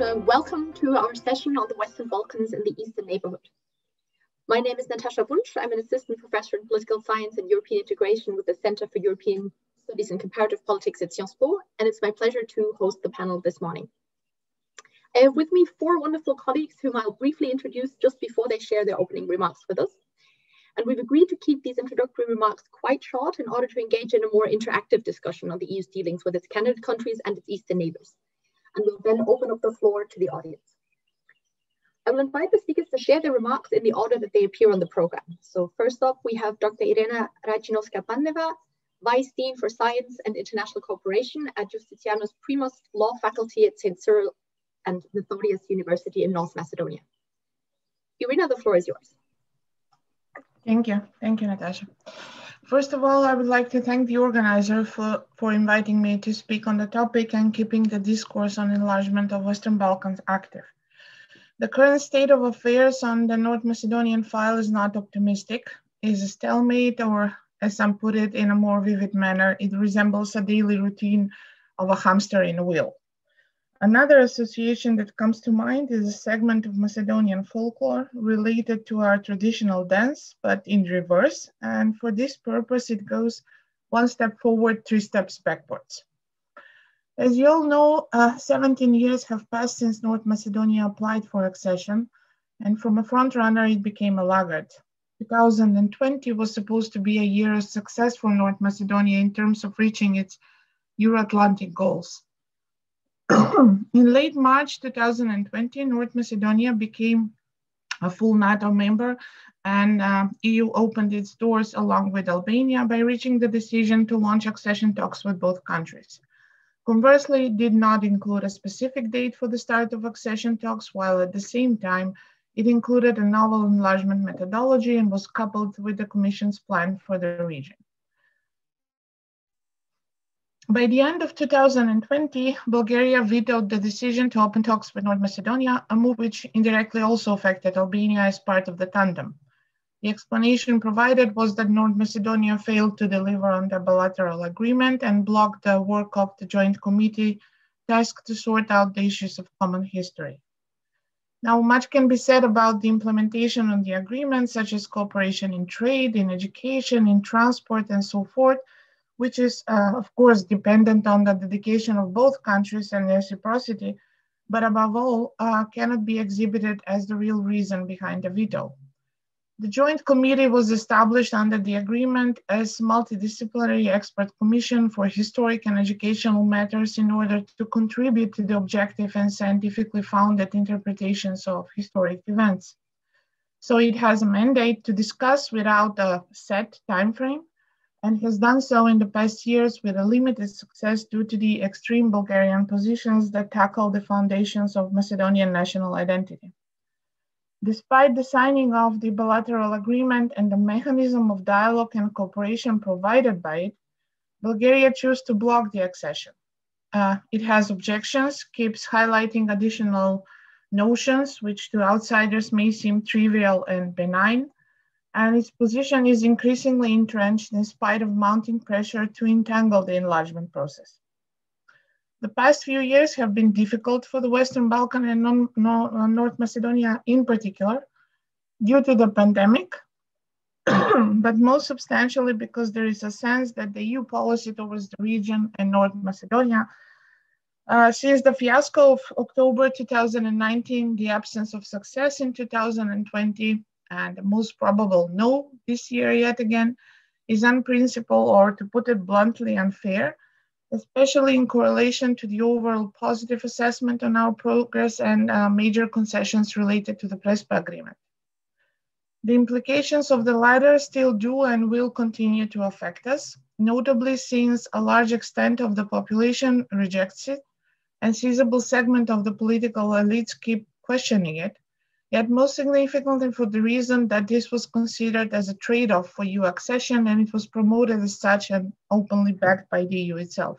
uh, welcome to our session on the Western Balkans and the Eastern neighborhood. My name is Natasha Wunsch. I'm an assistant professor in political science and European integration with the Center for European Studies and Comparative Politics at Sciences Po, and it's my pleasure to host the panel this morning. I have with me four wonderful colleagues whom I'll briefly introduce just before they share their opening remarks with us. And we've agreed to keep these introductory remarks quite short in order to engage in a more interactive discussion on the EU's dealings with its candidate countries and its eastern neighbors. And we'll then open up the floor to the audience. I will invite the speakers to share their remarks in the order that they appear on the program. So first up, we have Dr. Irena Rajčinovská-Pandeva, Vice Dean for Science and International Cooperation at Iustinianus Primus Law Faculty at St. Cyril and Methodius University in North Macedonia. Irena, the floor is yours. Thank you. Thank you, Natasha. First of all, I would like to thank the organizer for, for inviting me to speak on the topic and keeping the discourse on enlargement of Western Balkans active. The current state of affairs on the North Macedonian file is not optimistic, is a stalemate, or as some put it in a more vivid manner, it resembles a daily routine of a hamster in a wheel. Another association that comes to mind is a segment of Macedonian folklore related to our traditional dance, but in reverse. And for this purpose, it goes one step forward, three steps backwards. As you all know, uh, 17 years have passed since North Macedonia applied for accession, and from a frontrunner, it became a laggard. 2020 was supposed to be a year of success for North Macedonia in terms of reaching its Euro-Atlantic goals. In late March 2020, North Macedonia became a full NATO member and uh, EU opened its doors along with Albania by reaching the decision to launch accession talks with both countries. Conversely, it did not include a specific date for the start of accession talks, while at the same time, it included a novel enlargement methodology and was coupled with the Commission's plan for the region. By the end of 2020, Bulgaria vetoed the decision to open talks with North Macedonia, a move which indirectly also affected Albania as part of the tandem. The explanation provided was that North Macedonia failed to deliver on the bilateral agreement and blocked the work of the joint committee tasked to sort out the issues of common history. Now, much can be said about the implementation of the agreement, such as cooperation in trade, in education, in transport, and so forth, which is, uh, of course, dependent on the dedication of both countries and reciprocity, but above all, uh, cannot be exhibited as the real reason behind the veto. The Joint Committee was established under the agreement as multidisciplinary expert commission for historic and educational matters in order to contribute to the objective and scientifically founded interpretations of historic events. So it has a mandate to discuss without a set timeframe and has done so in the past years with a limited success due to the extreme Bulgarian positions that tackle the foundations of Macedonian national identity. Despite the signing of the bilateral agreement and the mechanism of dialogue and cooperation provided by it, Bulgaria chose to block the accession. Uh, it has objections, keeps highlighting additional notions, which to outsiders may seem trivial and benign, and its position is increasingly entrenched in spite of mounting pressure to entangle the enlargement process. The past few years have been difficult for the Western Balkan and uh, North Macedonia in particular due to the pandemic, but most substantially because there is a sense that the EU policy towards the region and North Macedonia uh, since the fiasco of October 2019, the absence of success in 2020, and the most probable no this year yet again is unprincipled or to put it bluntly unfair, especially in correlation to the overall positive assessment on our progress and uh, major concessions related to the Prespa agreement. The implications of the latter still do and will continue to affect us, notably since a large extent of the population rejects it and sizable segment of the political elites keep questioning it, yet most significantly for the reason that this was considered as a trade-off for EU accession and it was promoted as such and openly backed by the EU itself.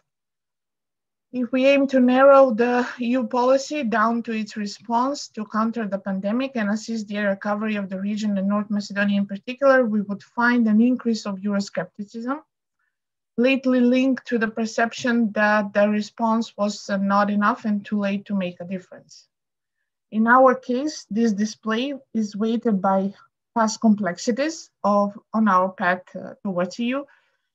If we aim to narrow the EU policy down to its response to counter the pandemic and assist the recovery of the region and North Macedonia in particular, we would find an increase of Euroscepticism, lately linked to the perception that the response was not enough and too late to make a difference. In our case, this display is weighted by past complexities of on our path uh, towards EU,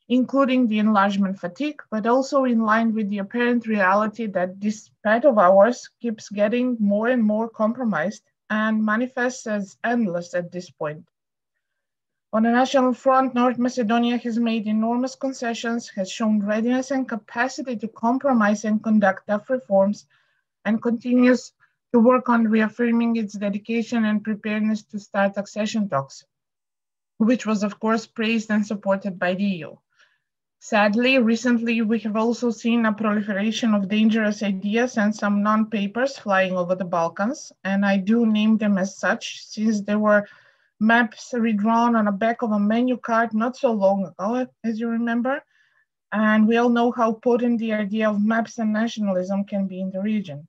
including the enlargement fatigue, but also in line with the apparent reality that this path of ours keeps getting more and more compromised and manifests as endless at this point. On the national front, North Macedonia has made enormous concessions, has shown readiness and capacity to compromise and conduct tough reforms, and continues to work on reaffirming its dedication and preparedness to start accession talks, which was, of course, praised and supported by the EU. Sadly, recently we have also seen a proliferation of dangerous ideas and some non-papers flying over the Balkans, and I do name them as such since there were maps redrawn on the back of a menu card not so long ago, as you remember. And we all know how potent the idea of maps and nationalism can be in the region.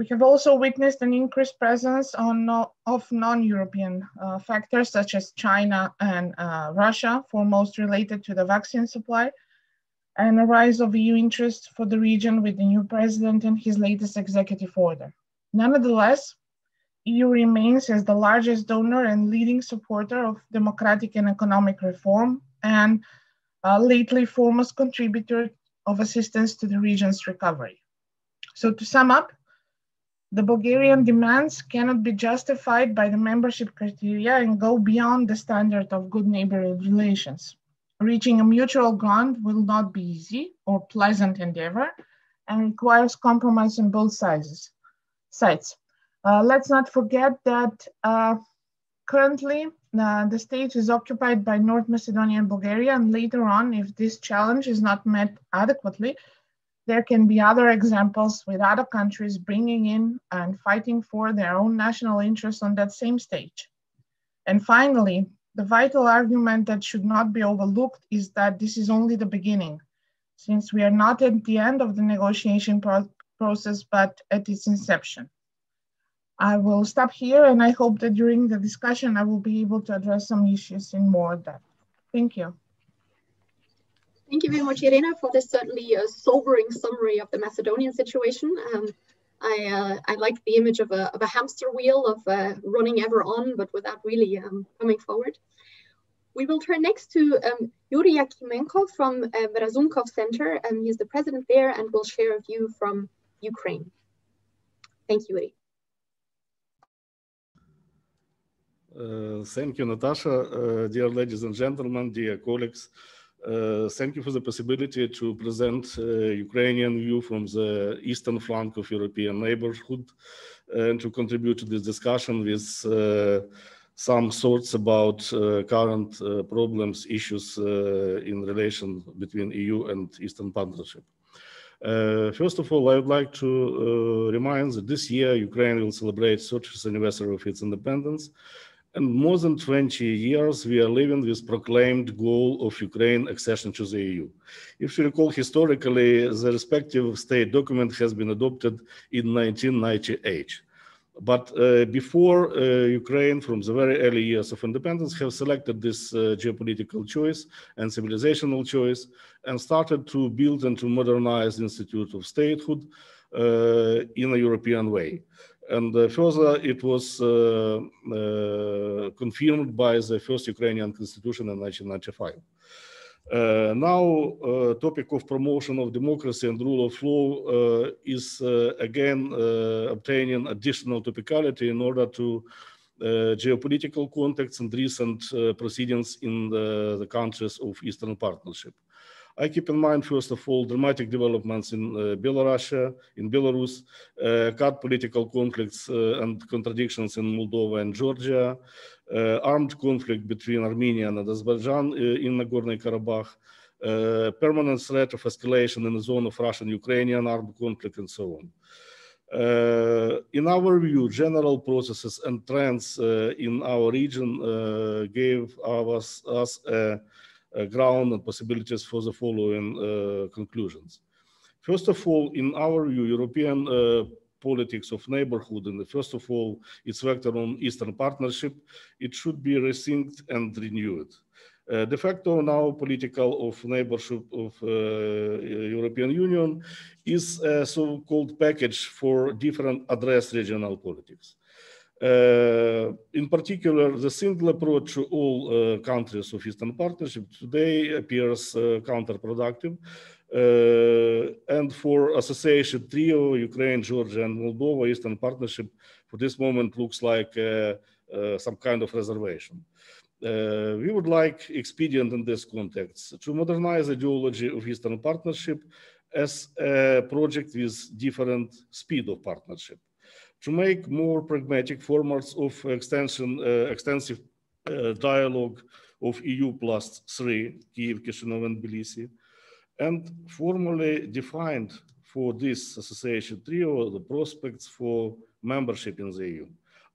We have also witnessed an increased presence on, of non-European uh, factors such as China and uh, Russia, foremost related to the vaccine supply, and a rise of EU interest for the region with the new president and his latest executive order. Nonetheless, EU remains as the largest donor and leading supporter of democratic and economic reform and uh, lately foremost contributor of assistance to the region's recovery. So to sum up, the Bulgarian demands cannot be justified by the membership criteria and go beyond the standard of good neighborly relations. Reaching a mutual ground will not be easy or pleasant endeavor and requires compromise on both sides. sides. Uh, let's not forget that uh, currently uh, the state is occupied by North Macedonia and Bulgaria, and later on, if this challenge is not met adequately, there can be other examples with other countries bringing in and fighting for their own national interests on that same stage. And finally, the vital argument that should not be overlooked is that this is only the beginning, since we are not at the end of the negotiation pro process, but at its inception. I will stop here and I hope that during the discussion I will be able to address some issues in more depth. Thank you. Thank you very much, Irena, for this certainly uh, sobering summary of the Macedonian situation. Um, I, uh, I like the image of a, of a hamster wheel of uh, running ever on, but without really um, coming forward. We will turn next to um, Yuri Yakymenko from uh, Razumkov Center. Um, he's the president there and will share a view from Ukraine. Thank you, Yuri. Uh, thank you, Natasha. Uh, dear ladies and gentlemen, dear colleagues, uh, thank you for the possibility to present uh, Ukrainian view from the eastern flank of European neighborhood and to contribute to this discussion with uh, some thoughts about current problems, issues in relation between EU and Eastern Partnership. Uh, first of all, I would like to uh, remind that this year Ukraine will celebrate 30th anniversary of its independence, and more than 20 years, we are living with proclaimed goal of Ukraine accession to the EU. If you recall historically, the respective state document has been adopted in 1998. But uh, before uh, Ukraine, from the very early years of independence, have selected this uh, geopolitical choice and civilizational choice and started to build and to modernize the institute of statehood uh, in a European way. And uh, further, it was uh, uh, confirmed by the first Ukrainian constitution in 1995. Uh, now, uh, topic of promotion of democracy and rule of law uh, is again obtaining additional topicality in order to geopolitical context and recent proceedings in the, the countries of Eastern Partnership. I keep in mind, first of all, dramatic developments in uh, Belarus, in Belarus, uh, cut political conflicts uh, and contradictions in Moldova and Georgia, armed conflict between Armenia and Azerbaijan in Nagorno-Karabakh, uh, permanent threat of escalation in the zone of Russian-Ukrainian armed conflict, and so on. Uh, in our view, general processes and trends uh, in our region gave us, us a ground and possibilities for the following uh, conclusions. First of all, in our view, European uh, politics of neighborhood and first of all its vector on eastern partnership it should be rethinked and renewed Uh, de facto now political of neighborhood of uh, European Union is a so-called package for different address regional politics. Uh, in particular, the single approach to all uh, countries of Eastern Partnership today appears uh, counterproductive. Uh, and for association trio, Ukraine, Georgia, and Moldova, Eastern Partnership for this moment looks like uh, uh, some kind of reservation. we would like expedient in this context to modernize the ideology of Eastern Partnership as a project with different speed of partnership to make more pragmatic formats of extension, uh, extensive uh, dialogue of EU plus three, Kiev, Chisinau, and Tbilisi, and formally defined for this association trio the prospects for membership in the EU.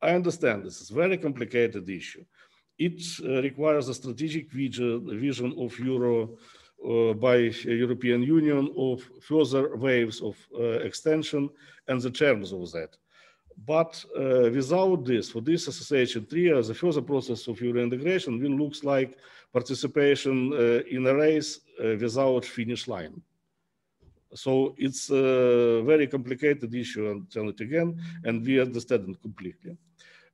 I understand this is a very complicated issue. It uh, requires a strategic vision, vision of Euro uh, by European Union of further waves of uh, extension and the terms of that. But uh, without this, for this association trio, the further process of Euro integration will looks like participation uh, in a race uh, without finish line. So it's a very complicated issue, and tell it again, and we understand it completely.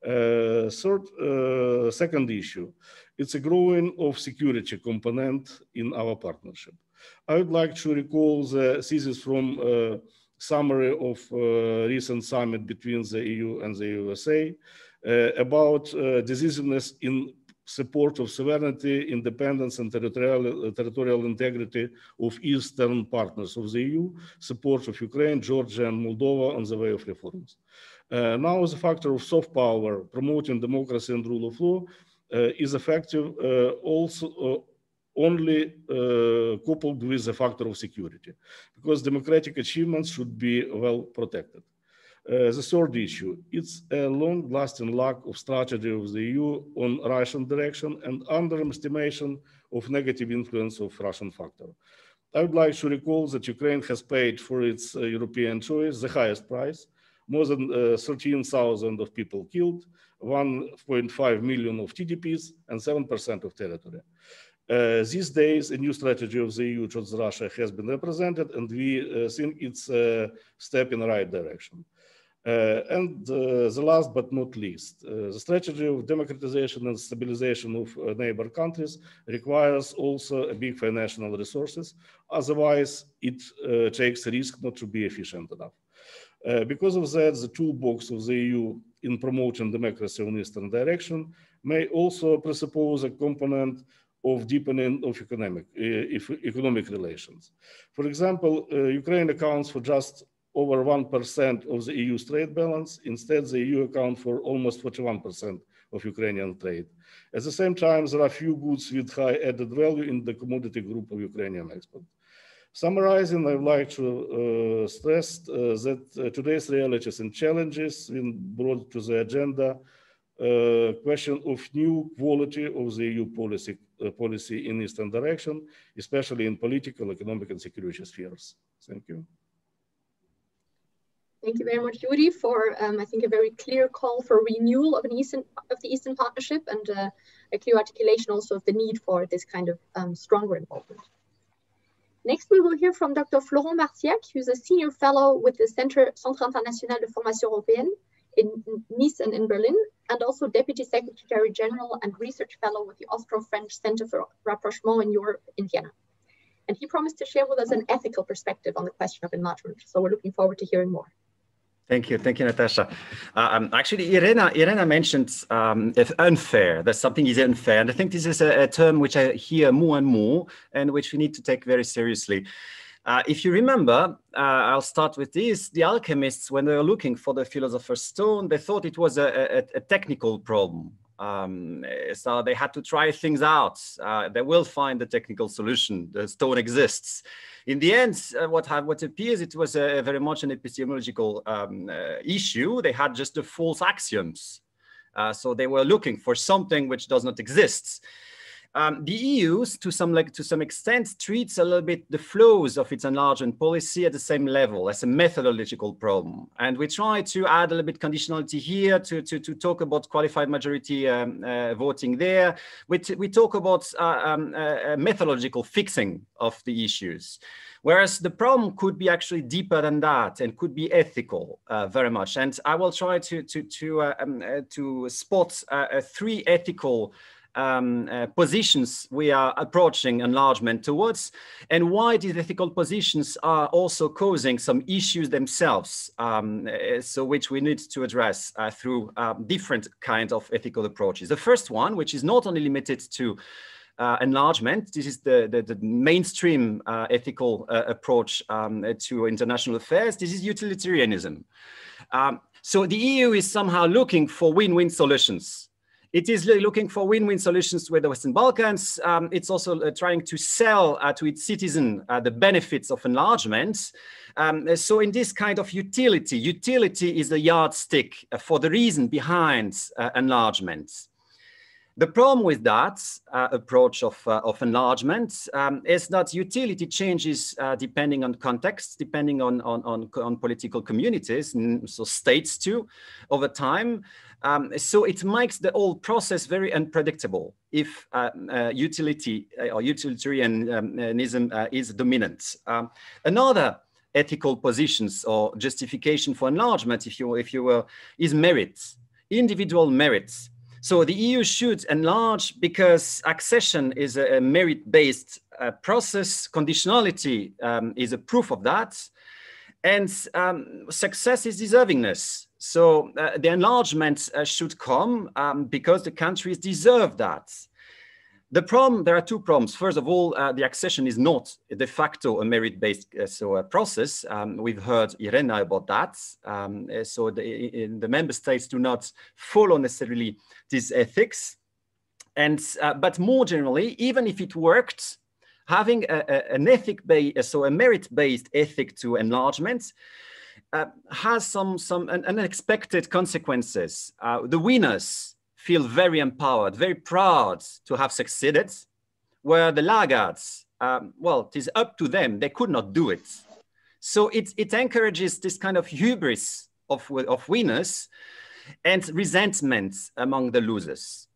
Uh, third, uh, second issue, it's a growing of security component in our partnership. I would like to recall the thesis from uh, summary of uh, recent summit between the EU and the USA uh, about uh, decisiveness in support of sovereignty, independence, and territorial, uh, territorial integrity of Eastern partners of the EU, support of Ukraine, Georgia, and Moldova on the way of reforms. Uh, now, a factor of soft power, promoting democracy and rule of law uh, is effective also only uh, coupled with the factor of security, because democratic achievements should be well protected. Uh, the third issue, it's a long-lasting lack of strategy of the EU on Russian direction and underestimation of negative influence of Russian factor. I would like to recall that Ukraine has paid for its uh, European choice the highest price, more than uh, 13,000 of people killed, 1.5 million of IDPs, and 7% of territory. Uh, these days, a new strategy of the EU towards Russia has been represented, and we uh, think it's a step in the right direction. Uh, and uh, the last but not least, uh, the strategy of democratization and stabilization of uh, neighbor countries requires also a big financial resources. Otherwise, it takes risk not to be efficient enough. because of that, the toolbox of the EU in promoting democracy in Eastern direction may also presuppose a component of deepening of economic, economic relations. For example, uh, Ukraine accounts for just over 1% of the EU's trade balance. Instead, the EU accounts for almost 41% of Ukrainian trade. At the same time, there are few goods with high added value in the commodity group of Ukrainian export. Summarizing, I would like to uh, stress uh, that uh, today's realities and challenges been brought to the agenda uh, question of new quality of the EU policy, policy in Eastern direction, especially in political, economic, and security spheres. Thank you. Thank you very much, Yuri, for um, I think a very clear call for renewal of an Eastern of the Eastern Partnership and uh, a clear articulation also of the need for this kind of um, stronger involvement. Next, we will hear from Dr. Florent Marciacq, who's a senior fellow with the Centre Centre International de Formation Européenne in Nice and in Berlin, and also Deputy Secretary General and Research Fellow with the Austro-French Center for Rapprochement in Europe in Vienna. And he promised to share with us an ethical perspective on the question of enlargement. So we're looking forward to hearing more. Thank you. Thank you, Natasha. Uh, um, actually, Irena, Irena mentioned um, unfair. That something is unfair. And I think this is a, a, term which I hear more and more and which we need to take very seriously. Uh, if you remember, uh, I'll start with this. The alchemists, when they were looking for the philosopher's stone, they thought it was a, a, a technical problem. Um, so they had to try things out. Uh, they will find the technical solution. The stone exists. In the end, uh, what, have, what appears, it was a, very much an epistemological um, uh, issue. They had just the false axioms. Uh, so they were looking for something which does not exist. Um, the EU, to some like to some extent, treats a little bit the flows of its enlargement policy at the same level as a methodological problem, and we try to add a little bit conditionality here to to, to talk about qualified majority um, uh, voting there. We we talk about uh, um, uh, methodological fixing of the issues. Whereas the problem could be actually deeper than that and could be ethical uh, very much. And I will try to to to uh, um, uh, to spot uh, three ethical um, uh, positions we are approaching enlargement towards, and why these ethical positions are also causing some issues themselves, um, uh, so which we need to address uh, through um, different kinds of ethical approaches. The first one, which is not only limited to uh, enlargement. This is the, the, the mainstream uh, ethical uh, approach um, to international affairs. This is utilitarianism. Um, so the EU is somehow looking for win-win solutions. It is looking for win-win solutions with the Western Balkans. Um, it's also uh, trying to sell uh, to its citizens uh, the benefits of enlargement. Um, so in this kind of utility, utility is the yardstick for the reason behind enlargement. The problem with that uh, approach of, uh, of enlargement um, is that utility changes uh, depending on context, depending on, on, on, on, political communities, so states too, over time. Um, so it makes the whole process very unpredictable if uh, uh, utility uh, or utilitarianism is dominant. Um, another ethical positions or justification for enlargement, if you, if you will, is merit, individual merits. So the EU should enlarge because accession is a, merit-based uh, process. Conditionality um, is a proof of that. And um, success is deservingness. So uh, the enlargement uh, should come um, because the countries deserve that. The problem, there are two problems. First of all, uh, the accession is not de facto a merit-based uh, so a process. Um, we've heard Irena about that. Um, uh, so the, the, member states do not follow necessarily these ethics. And, uh, but more generally, even if it worked, having a, a, an ethic based, uh, so a merit-based ethic to enlargement uh, has some, some unexpected consequences. the winners feel very empowered, very proud to have succeeded, where the laggards, um, well, it is up to them. They could not do it. So it, it encourages this kind of hubris of, of winners and resentment among the losers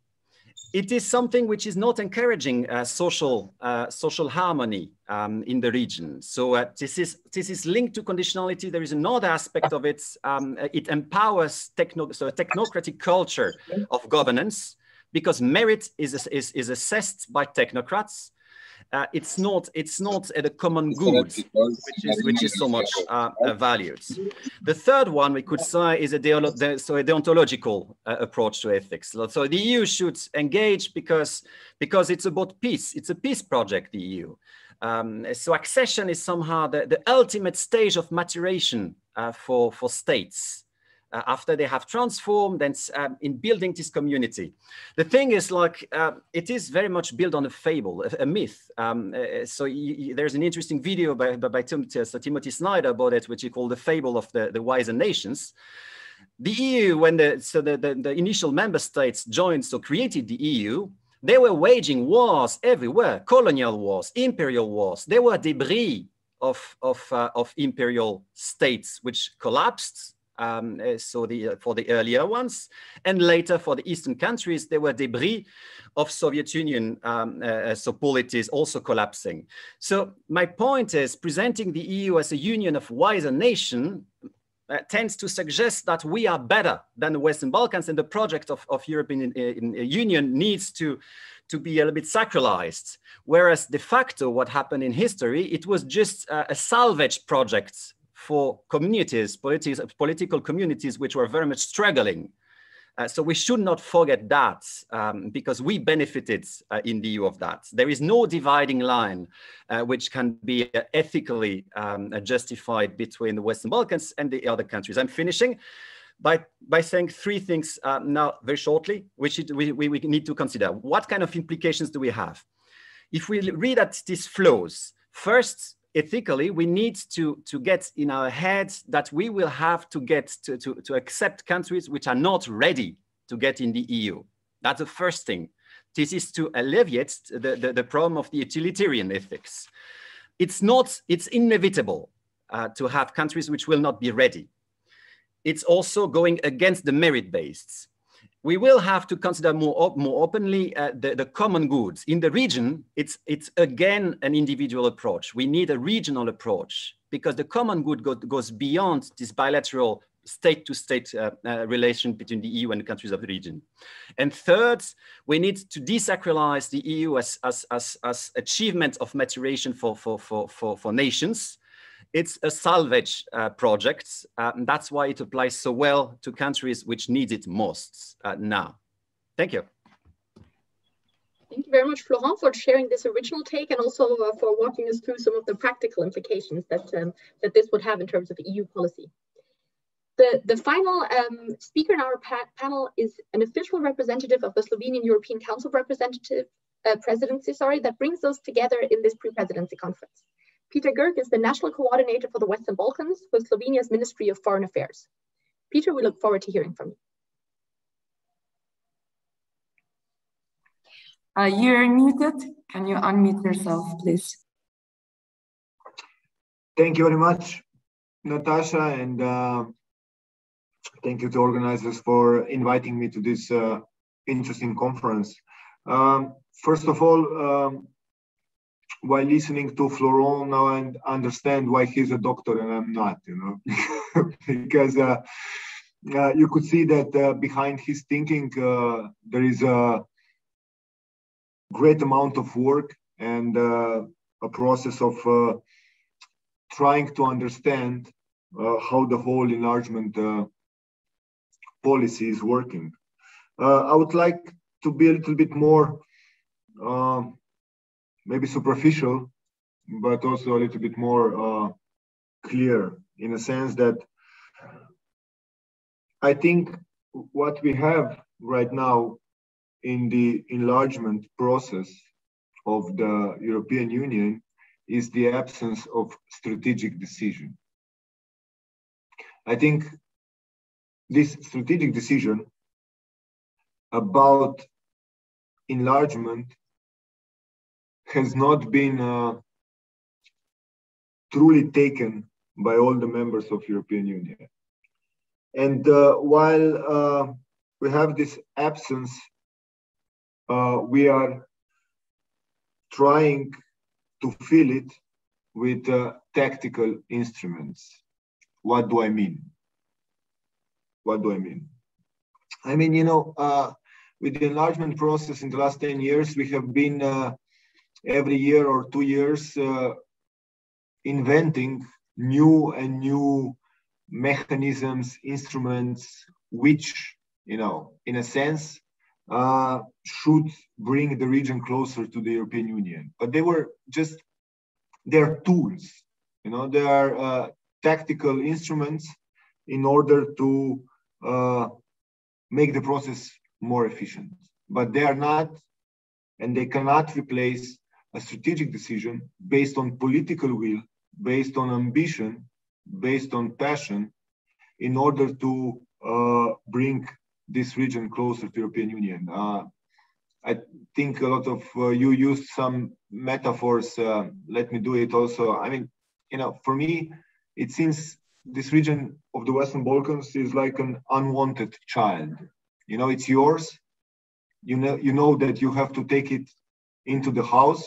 it is something which is not encouraging uh, social uh, social harmony um, in the region. So uh, this is this is linked to conditionality. There is another aspect of it. Um, it empowers techno so a technocratic culture of governance because merit is is, is assessed by technocrats uh, it's not it's not a common good which is which is so much uh, valued. The third one we could say is a, the, so a deontological uh, approach to ethics. So the eu should engage because because it's about peace. It's a peace project the eu um, so accession is somehow the, the ultimate stage of maturation uh, for for states uh, after they have transformed and um, in building this community. The thing is like, uh, it is very much built on a fable, a, a myth. Um, uh, so there's an interesting video by, by, by Timothy, uh, Timothy Snyder about it, which he called the fable of the, the wiser nations. The EU, when the, so the, the, the initial member states joined, so created the EU, they were waging wars everywhere, colonial wars, imperial wars. They were debris of, of, uh, of imperial states which collapsed um, uh, so the, uh, for the earlier ones. And later for the Eastern countries, there were debris of Soviet Union um, uh, uh, so polities also collapsing. So my point is presenting the EU as a union of wiser nation uh, tends to suggest that we are better than the Western Balkans and the project of, of European in, in, Union needs to, to be a little bit sacralized. Whereas de facto what happened in history, it was just uh, a salvage project for communities, politi political communities, which were very much struggling. Uh, so we should not forget that um, because we benefited uh, in the EU of that. There is no dividing line uh, which can be uh, ethically um, justified between the Western Balkans and the other countries. I'm finishing by, by saying three things uh, now very shortly, which it, we, we, we need to consider. What kind of implications do we have? If we read at these flows, first, ethically, we need to, to get in our heads that we will have to get to, to, to accept countries which are not ready to get in the EU. That's the first thing. This is to alleviate the, the, the problem of the utilitarian ethics. It's not, it's inevitable uh, to have countries which will not be ready. It's also going against the merit-based. We will have to consider more, op more openly uh, the, the common goods. In the region, it's, it's again an individual approach. We need a regional approach because the common good go goes beyond this bilateral state-to-state uh, uh, relation between the EU and the countries of the region. And third, we need to desacralize the EU as, as, as, as achievement of maturation for, for, for, for, for nations. It's a salvage uh, project, uh, and that's why it applies so well to countries which need it most uh, now. Thank you. Thank you very much, Florent, for sharing this original take and also uh, for walking us through some of the practical implications that, um, that this would have in terms of EU policy. The, the final um, speaker in our pa panel is an official representative of the Slovenian European Council representative uh, presidency, sorry, that brings us together in this pre-presidency conference. Peter Grk is the national coordinator for the Western Balkans for Slovenia's Ministry of Foreign Affairs. Peter, we look forward to hearing from you. Uh, you're muted. Can you unmute yourself, please? Thank you very much, Natasha, and uh, thank you to organizers for inviting me to this uh, interesting conference. Um, first of all, um, while listening to Florent now and understand why he's a doctor and I'm not, you know, because uh, uh, you could see that uh, behind his thinking uh, there is a great amount of work and uh, a process of uh, trying to understand how the whole enlargement policy is working. I would like to be a little bit more maybe superficial, but also a little bit more uh, clear in a sense that I think what we have right now in the enlargement process of the European Union is the absence of strategic decision. I think this strategic decision about enlargement has not been uh, truly taken by all the members of European Union. And uh, while uh, we have this absence, uh, we are trying to fill it with uh, tactical instruments. What do I mean? What do I mean? I mean, you know, uh, with the enlargement process in the last 10 years, we have been every year or two years uh, inventing new and new mechanisms, instruments, which, you know, in a sense, uh, should bring the region closer to the European Union. But they were just, they're tools, you know, they are uh, tactical instruments in order to uh, make the process more efficient. But they are not, and they cannot replace a strategic decision based on political will, based on ambition, based on passion, in order to uh, bring this region closer to European Union. Uh, I think a lot of uh, you used some metaphors. Uh, let me do it also. I mean, you know, for me, it seems this region of the Western Balkans is like an unwanted child. You know, it's yours. You know, you know that you have to take it into the house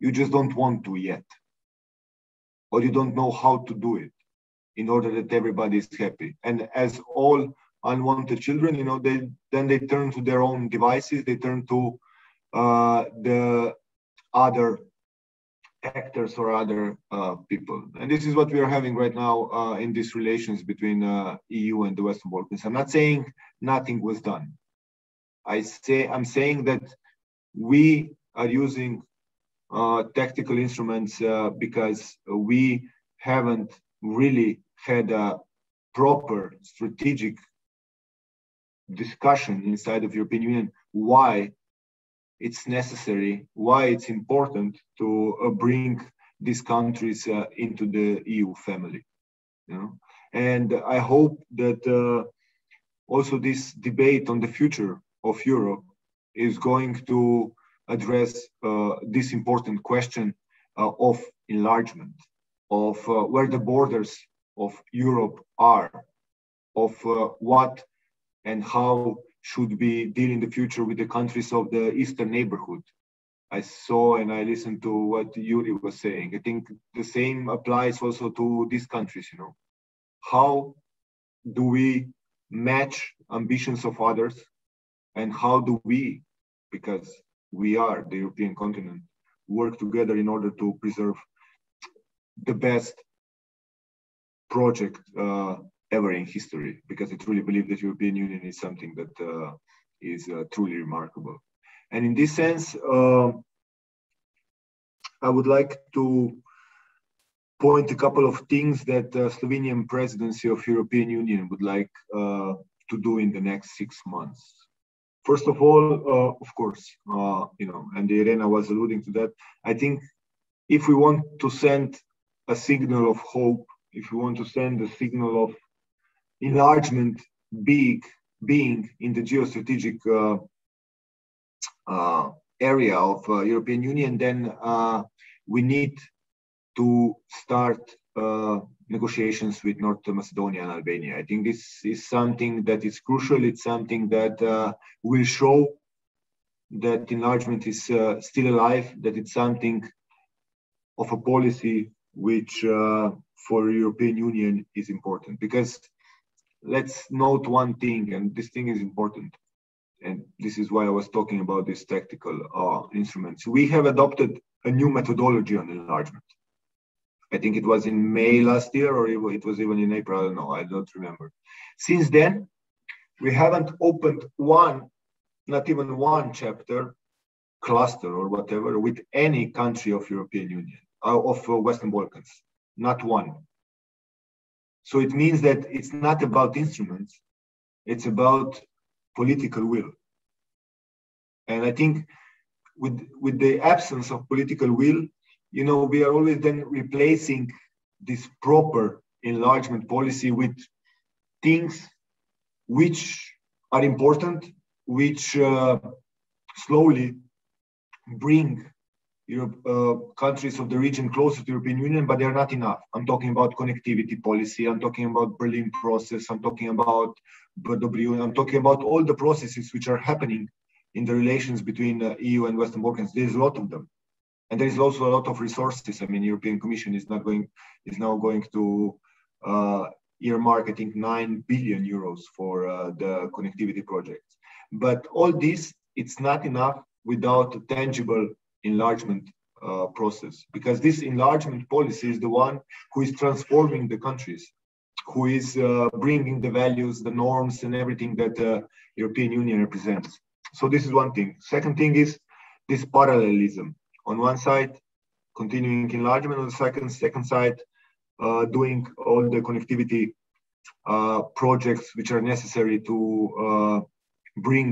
you just don't want to yet. Or you don't know how to do it in order that everybody is happy. And as all unwanted children you know they then they turn to their own devices. They turn to uh, the other actors or other uh, people. And this is what we are having right now uh, in these relations between uh, eu and the western balkans. I'm not saying nothing was done. I say i'm saying that we are using tactical instruments uh, because we haven't really had a proper strategic discussion inside of European Union why it's necessary, why it's important to uh, bring these countries uh, into the EU family. You know? And I hope that uh, also this debate on the future of Europe is going to address uh, this important question uh, of enlargement, of uh, where the borders of Europe are, of what and how should we deal in the future with the countries of the eastern neighborhood. I saw and I listened to what Yuri was saying. I think the same applies also to these countries, you know. How do we match ambitions of others and how do we, because we are the European continent, work together in order to preserve the best project uh, ever in history because I truly believe that European Union is something that uh, is uh, truly remarkable. And in this sense, uh, I would like to point a couple of things that the Slovenian presidency of European Union would like uh, to do in the next six months. First of all, uh, of course, uh, you know, and Irena was alluding to that. I think if we want to send a signal of hope, if we want to send a signal of enlargement big being in the geostrategic uh, uh, area of uh, European Union, then uh, we need to start negotiations with North Macedonia and Albania. I think this is something that is crucial. It's something that uh, will show that enlargement is still alive, that it's something of a policy which for European Union is important because let's note one thing, and this thing is important, and this is why I was talking about these tactical uh, instruments. We have adopted a new methodology on enlargement. I think it was in May last year, or it was even in April. I don't know. I don't remember. Since then, we haven't opened one, not even one chapter, cluster or whatever, with any country of European Union, uh, of uh, Western Balkans. Not one. So it means that it's not about instruments, it's about political will. And I think with, with the absence of political will, you know, we are always then replacing this proper enlargement policy with things which are important, which uh, slowly bring Europe, uh, countries of the region closer to European Union, but they're not enough. I'm talking about connectivity policy. I'm talking about Berlin process. I'm talking about BW. I'm talking about all the processes which are happening in the relations between uh, EU and Western Balkans. There's a lot of them, and there is also a lot of resources. I mean, European Commission is not going is now going to uh, earmark, I think, nine billion euros for uh, the connectivity projects. But all this, it's not enough without a tangible enlargement uh, process because this enlargement policy is the one who is transforming the countries who is uh, bringing the values the norms and everything that the european union represents so this is one thing second thing is this parallelism on one side continuing enlargement on the second second side uh, doing all the connectivity uh, projects which are necessary to uh, bring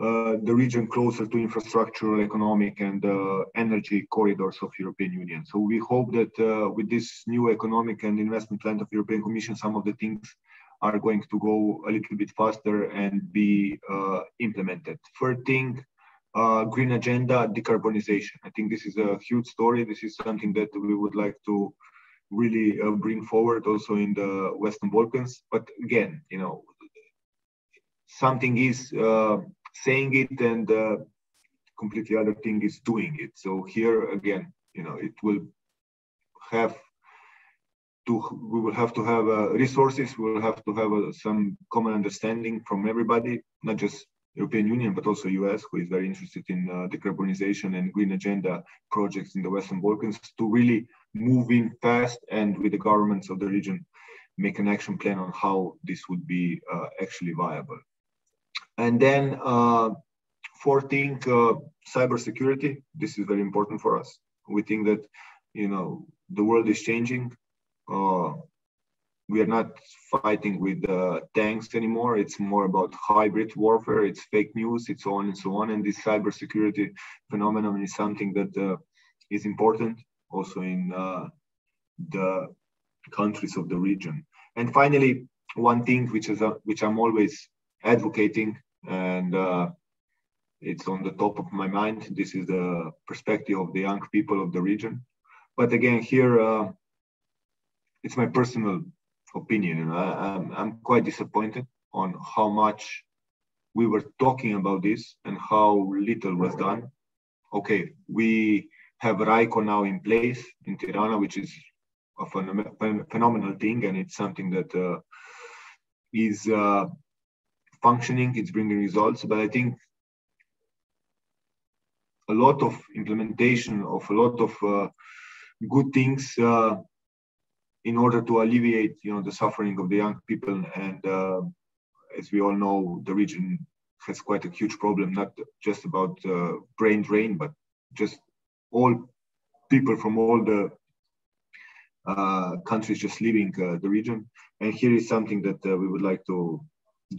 uh, the region closer to infrastructural, economic, and uh, energy corridors of European Union. So we hope that with this new economic and investment plan of European Commission, some of the things are going to go a little bit faster and be implemented. Third thing, uh, green agenda, decarbonization. I think this is a huge story. This is something that we would like to really bring forward also in the Western Balkans. But again, you know, something is saying it and uh, completely other thing is doing it. So here again, you know, it will have to, we will have to have uh, resources, we will have to have uh, some common understanding from everybody, not just European Union, but also US, who is very interested in uh, decarbonization and green agenda projects in the Western Balkans to really move in fast and with the governments of the region, make an action plan on how this would be uh, actually viable. And then uh, thing, uh, cybersecurity. This is very important for us. We think that, you know, the world is changing. Uh, we are not fighting with uh, tanks anymore. It's more about hybrid warfare. It's fake news. It's so on and so on. And this cybersecurity phenomenon is something that uh, is important also in uh, the countries of the region. And finally, one thing which is which I'm always advocating and uh, it's on the top of my mind. This is the perspective of the young people of the region. But again, here uh, it's my personal opinion. I, I'm, I'm quite disappointed on how much we were talking about this and how little was done. Okay, we have RYCO now in place in Tirana, which is a phen phenomenal thing, and it's something that uh, is uh, functioning, it's bringing results. But I think a lot of implementation of a lot of uh, good things uh, in order to alleviate, you know, the suffering of the young people. And uh, as we all know, the region has quite a huge problem, not just about uh, brain drain, but just all people from all the uh, countries just leaving uh, the region. And here is something that uh, we would like to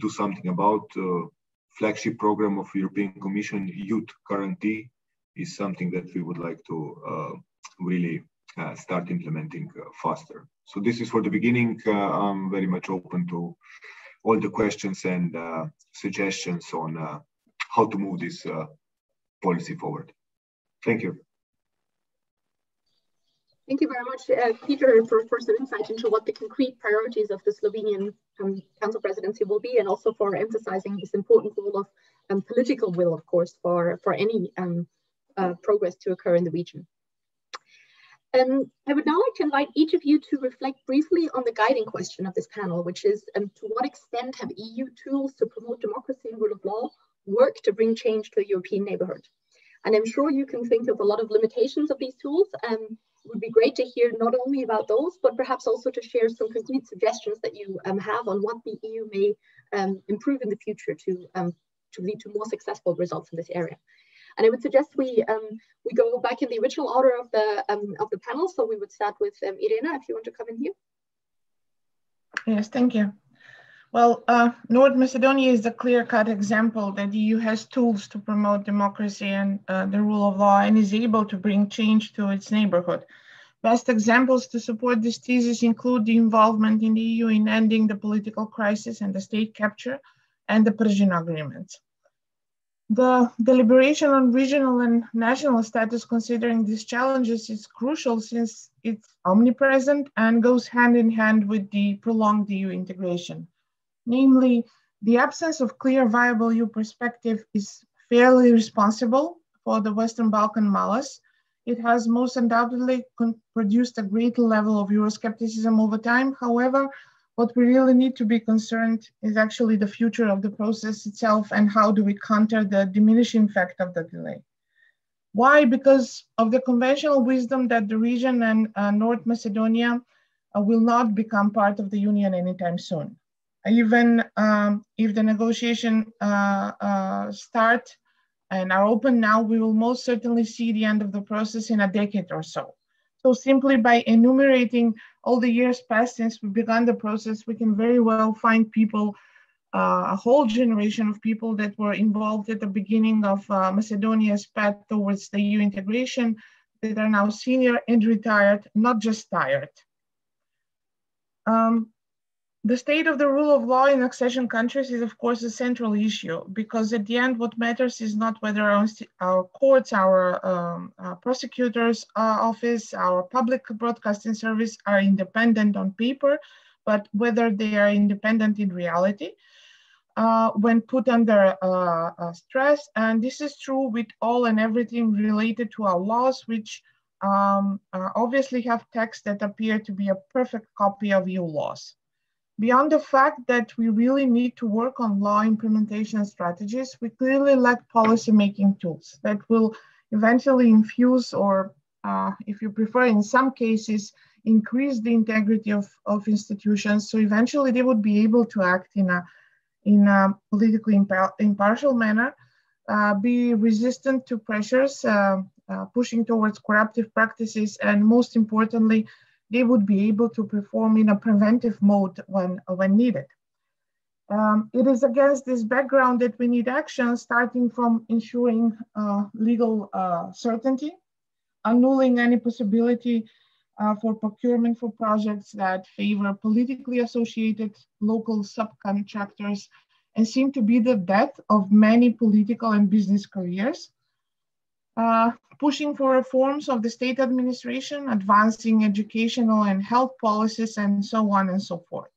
do something about. Uh, flagship program of European Commission, Youth Guarantee, is something that we would like to uh, really uh, start implementing faster. So this is for the beginning. I'm very much open to all the questions and suggestions on how to move this policy forward. Thank you. Thank you very much, uh, Peter, for, for some insight into what the concrete priorities of the Slovenian um, Council presidency will be, and also for emphasizing this important role of um, political will, of course, for, for any um, uh, progress to occur in the region. Um, I would now like to invite each of you to reflect briefly on the guiding question of this panel, which is um, to what extent have EU tools to promote democracy and rule of law work to bring change to the European neighborhood? And I'm sure you can think of a lot of limitations of these tools. Um, it would be great to hear not only about those, but perhaps also to share some concrete suggestions that you um, have on what the EU may um, improve in the future to, um, to lead to more successful results in this area. And I would suggest we um, we go back in the original order of the um, of the panel. So we would start with Irena, if you want to come in here. Yes, thank you. Well, uh, North Macedonia is a clear-cut example that the EU has tools to promote democracy and uh, the rule of law and is able to bring change to its neighborhood. Best examples to support this thesis include the involvement in the EU in ending the political crisis and the state capture and the Prespa agreements. The deliberation on regional and national status considering these challenges is crucial since it's omnipresent and goes hand in hand with the prolonged EU integration. Namely, the absence of clear viable EU perspective is fairly responsible for the Western Balkan malaise. It has most undoubtedly produced a great level of Euroscepticism over time. However, what we really need to be concerned is actually the future of the process itself and how do we counter the diminishing effect of the delay. Why? Because of the conventional wisdom that the region and uh, North Macedonia uh, will not become part of the Union anytime soon even um, if the negotiation uh, uh, start and are open now, we will most certainly see the end of the process in a decade or so. So simply by enumerating all the years past since we began the process, we can very well find people, uh, a whole generation of people that were involved at the beginning of uh, Macedonia's path towards the EU integration that are now senior and retired, not just tired. Um, the state of the rule of law in accession countries is, of course, a central issue because at the end, what matters is not whether our, our courts, our, um, our prosecutors' office, our public broadcasting service are independent on paper, but whether they are independent in reality. Uh, when put under uh, uh, stress. And this is true with all and everything related to our laws, which um, uh, obviously have texts that appear to be a perfect copy of EU laws. Beyond the fact that we really need to work on law implementation strategies, we clearly lack policy-making tools that will eventually infuse or, uh, if you prefer, in some cases, increase the integrity of, of institutions. So eventually they would be able to act in a, in a politically impar impartial manner, uh, be resistant to pressures, uh, uh pushing towards corruptive practices, and most importantly, they would be able to perform in a preventive mode when, when needed. Um, it is against this background that we need action starting from ensuring uh, legal uh, certainty, annulling any possibility uh, for procurement for projects that favor politically associated local subcontractors and seem to be the death of many political and business careers. Uh, pushing for reforms of the state administration, advancing educational and health policies, and so on and so forth.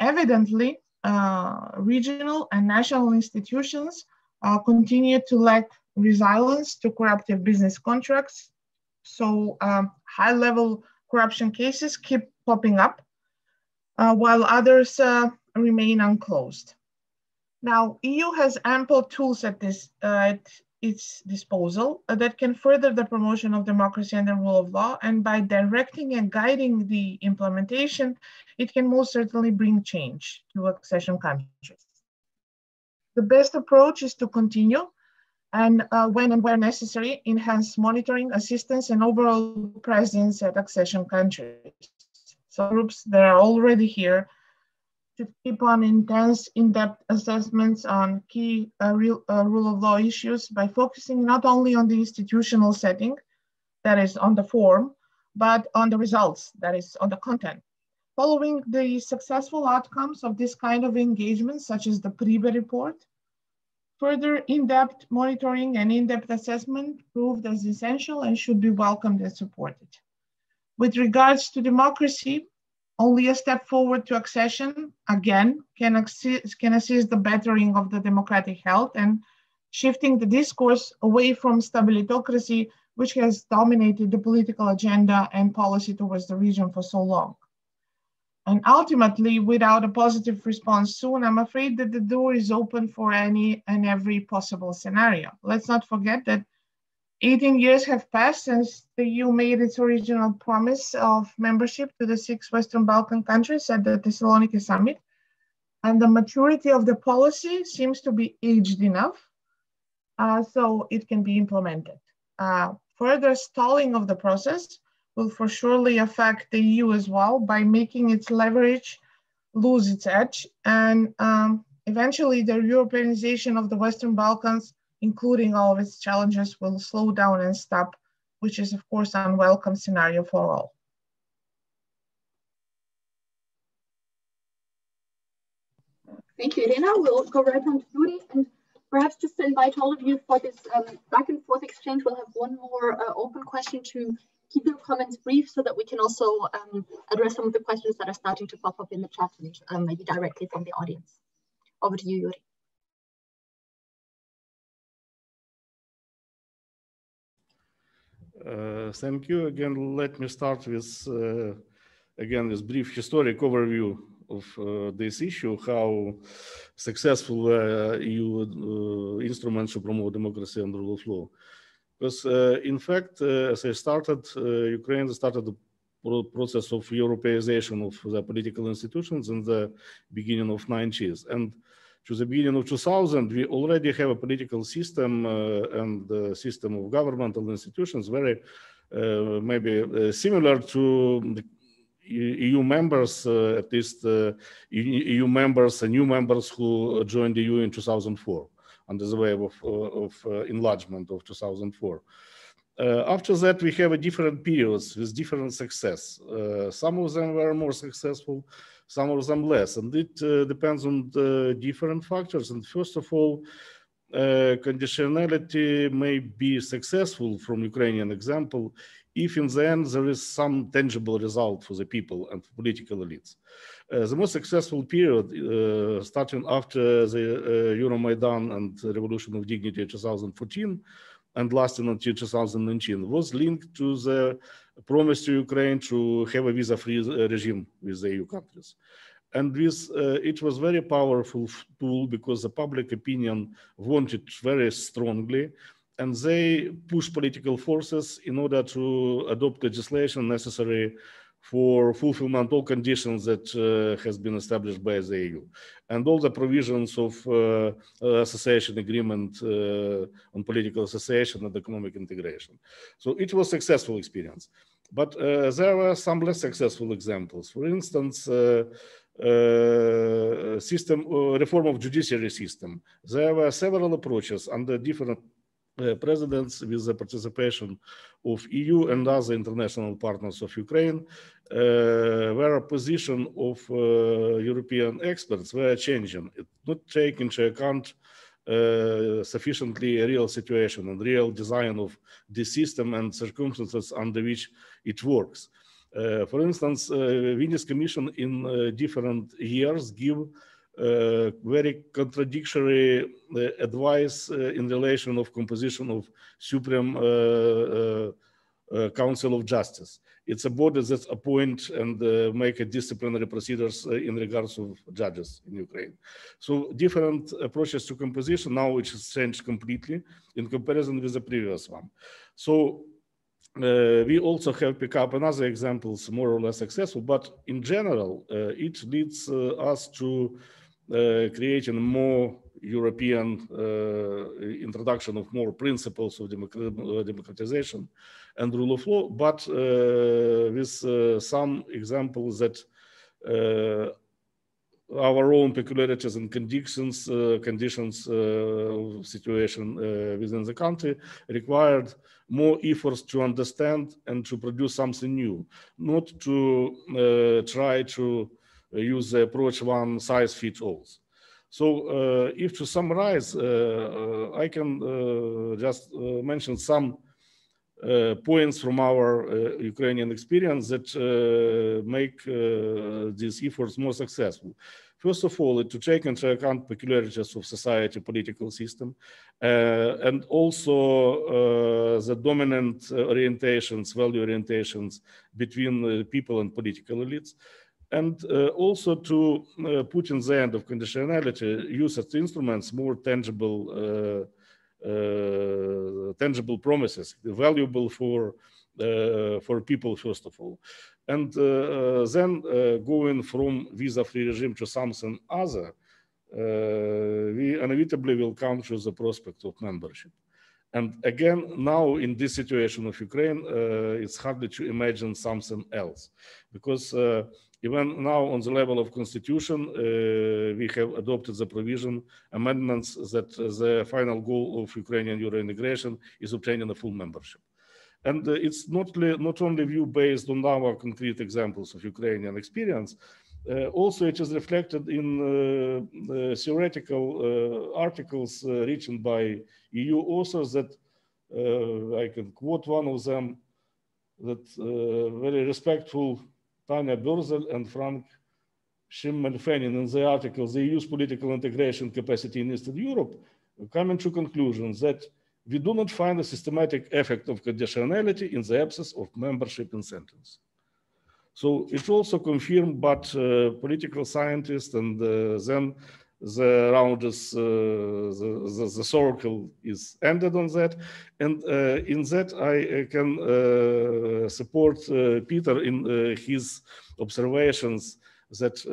Evidently, uh, regional and national institutions uh, continue to lack resilience to corruptive business contracts. So um, high level corruption cases keep popping up, uh, while others uh, remain unclosed. Now, EU has ample tools at, this, uh, its disposal uh, that can further the promotion of democracy and the rule of law. And by directing and guiding the implementation, it can most certainly bring change to accession countries. The best approach is to continue and uh, when and where necessary, enhance monitoring, assistance, and overall presence at accession countries. So groups that are already here to keep on intense in-depth assessments on key uh, real, uh, rule of law issues by focusing not only on the institutional setting, that is on the form, but on the results, that is on the content. Following the successful outcomes of this kind of engagement, such as the Priebe report, further in-depth monitoring and in-depth assessment proved as essential and should be welcomed and supported. With regards to democracy, only a step forward to accession, again, can assist, can assist the bettering of the democratic health and shifting the discourse away from stabilitocracy, which has dominated the political agenda and policy towards the region for so long. And ultimately, without a positive response soon, I'm afraid that the door is open for any and every possible scenario. Let's not forget that 18 years have passed since the EU made its original promise of membership to the six Western Balkan countries at the Thessaloniki summit. And the maturity of the policy seems to be aged enough uh, so it can be implemented. Uh, further stalling of the process will for surely affect the EU as well by making its leverage lose its edge. And um, eventually the Europeanization of the Western Balkans including all of its challenges, will slow down and stop, which is of course an unwelcome scenario for all. Thank you, Irena. We'll go right on to Yuri and perhaps just to invite all of you for this um, back and forth exchange, we'll have one more uh, open question to keep your comments brief so that we can also um, address some of the questions that are starting to pop up in the chat and um, maybe directly from the audience. Over to you, Yuri. Uh, thank you. Again, let me start with, uh, again, this brief historic overview of uh, this issue, how successful EU instruments to promote democracy and rule of law. Because in fact, as I started, Ukraine started the process of Europeization of the political institutions in the beginning of 90s. And to the beginning of 2000, we already have a political system uh, and the system of governmental institutions very uh, maybe uh, similar to the EU members, at least EU members and new members who joined the EU in 2004 under the wave of, of enlargement of 2004. Uh, after that, we have a different periods with different success. Uh, some of them were more successful, some of them less. And it uh, depends on the different factors. And first of all, uh, conditionality may be successful from Ukrainian example if in the end there is some tangible result for the people and political elites. Uh, the most successful period uh, starting after the uh, Euromaidan and the Revolution of Dignity 2014 and lasting until 2019 was linked to the promise to Ukraine to have a visa-free uh, regime with the EU countries. And this, uh, it was very powerful tool because the public opinion wanted very strongly and they pushed political forces in order to adopt legislation necessary for fulfillment all conditions that uh, has been established by the EU and all the provisions of uh, association agreement uh, on political association and economic integration. So it was successful experience. But uh, there were some less successful examples. For instance, uh, uh, system reform of judiciary system. There were several approaches under different uh, presidents with the participation of EU and other international partners of Ukraine, uh, where position of uh, European experts were changing. It not take into account uh, sufficiently a real situation and real design of the system and circumstances under which it works. Uh, for instance, uh, Venice Commission in uh, different years give very contradictory uh, advice uh, in relation of composition of Supreme Council of Justice. It's a body that appoint and make a disciplinary procedures in regards of judges in Ukraine. So different approaches to composition now, which has changed completely in comparison with the previous one. So uh, we also have picked up another examples more or less successful, but in general, uh, it leads uh, us to uh, creating more European uh, introduction of more principles of uh, democratization and rule of law, but with some examples that our own peculiarities and conditions, uh, conditions uh, situation uh, within the country required more efforts to understand and to produce something new, not to try to use the approach one size fits all. So uh, if to summarize, uh, uh, I can just mention some points from our Ukrainian experience that make these efforts more successful. First of all, to take into account peculiarities of society, political system, uh, and also uh, the dominant orientations, value orientations between people and political elites and uh, also to uh, put in the end of conditionality, use as instruments more tangible, uh, uh tangible promises, valuable for uh, for people first of all, and uh, then going from visa-free regime to something other, we inevitably will come to the prospect of membership. And again, now in this situation of Ukraine, it's hardly to imagine something else, because even now, on the level of constitution, uh, we have adopted the provision amendments that the final goal of Ukrainian Euro integration is obtaining a full membership. And uh, it's not, not only view based on our concrete examples of Ukrainian experience, uh, also it is reflected in uh, theoretical uh, articles uh, written by EU authors that I can quote one of them that very respectful Tanja Börzel and Frank Schimmelfennig in the article, the EU's political integration capacity in Eastern Europe, coming to conclusions that we do not find a systematic effect of conditionality in the absence of membership incentives. So it's also confirmed, but uh, political scientists and uh, then the round uh, the, the, the, circle is ended on that. And uh, in that, I can uh, support Peter in his observations that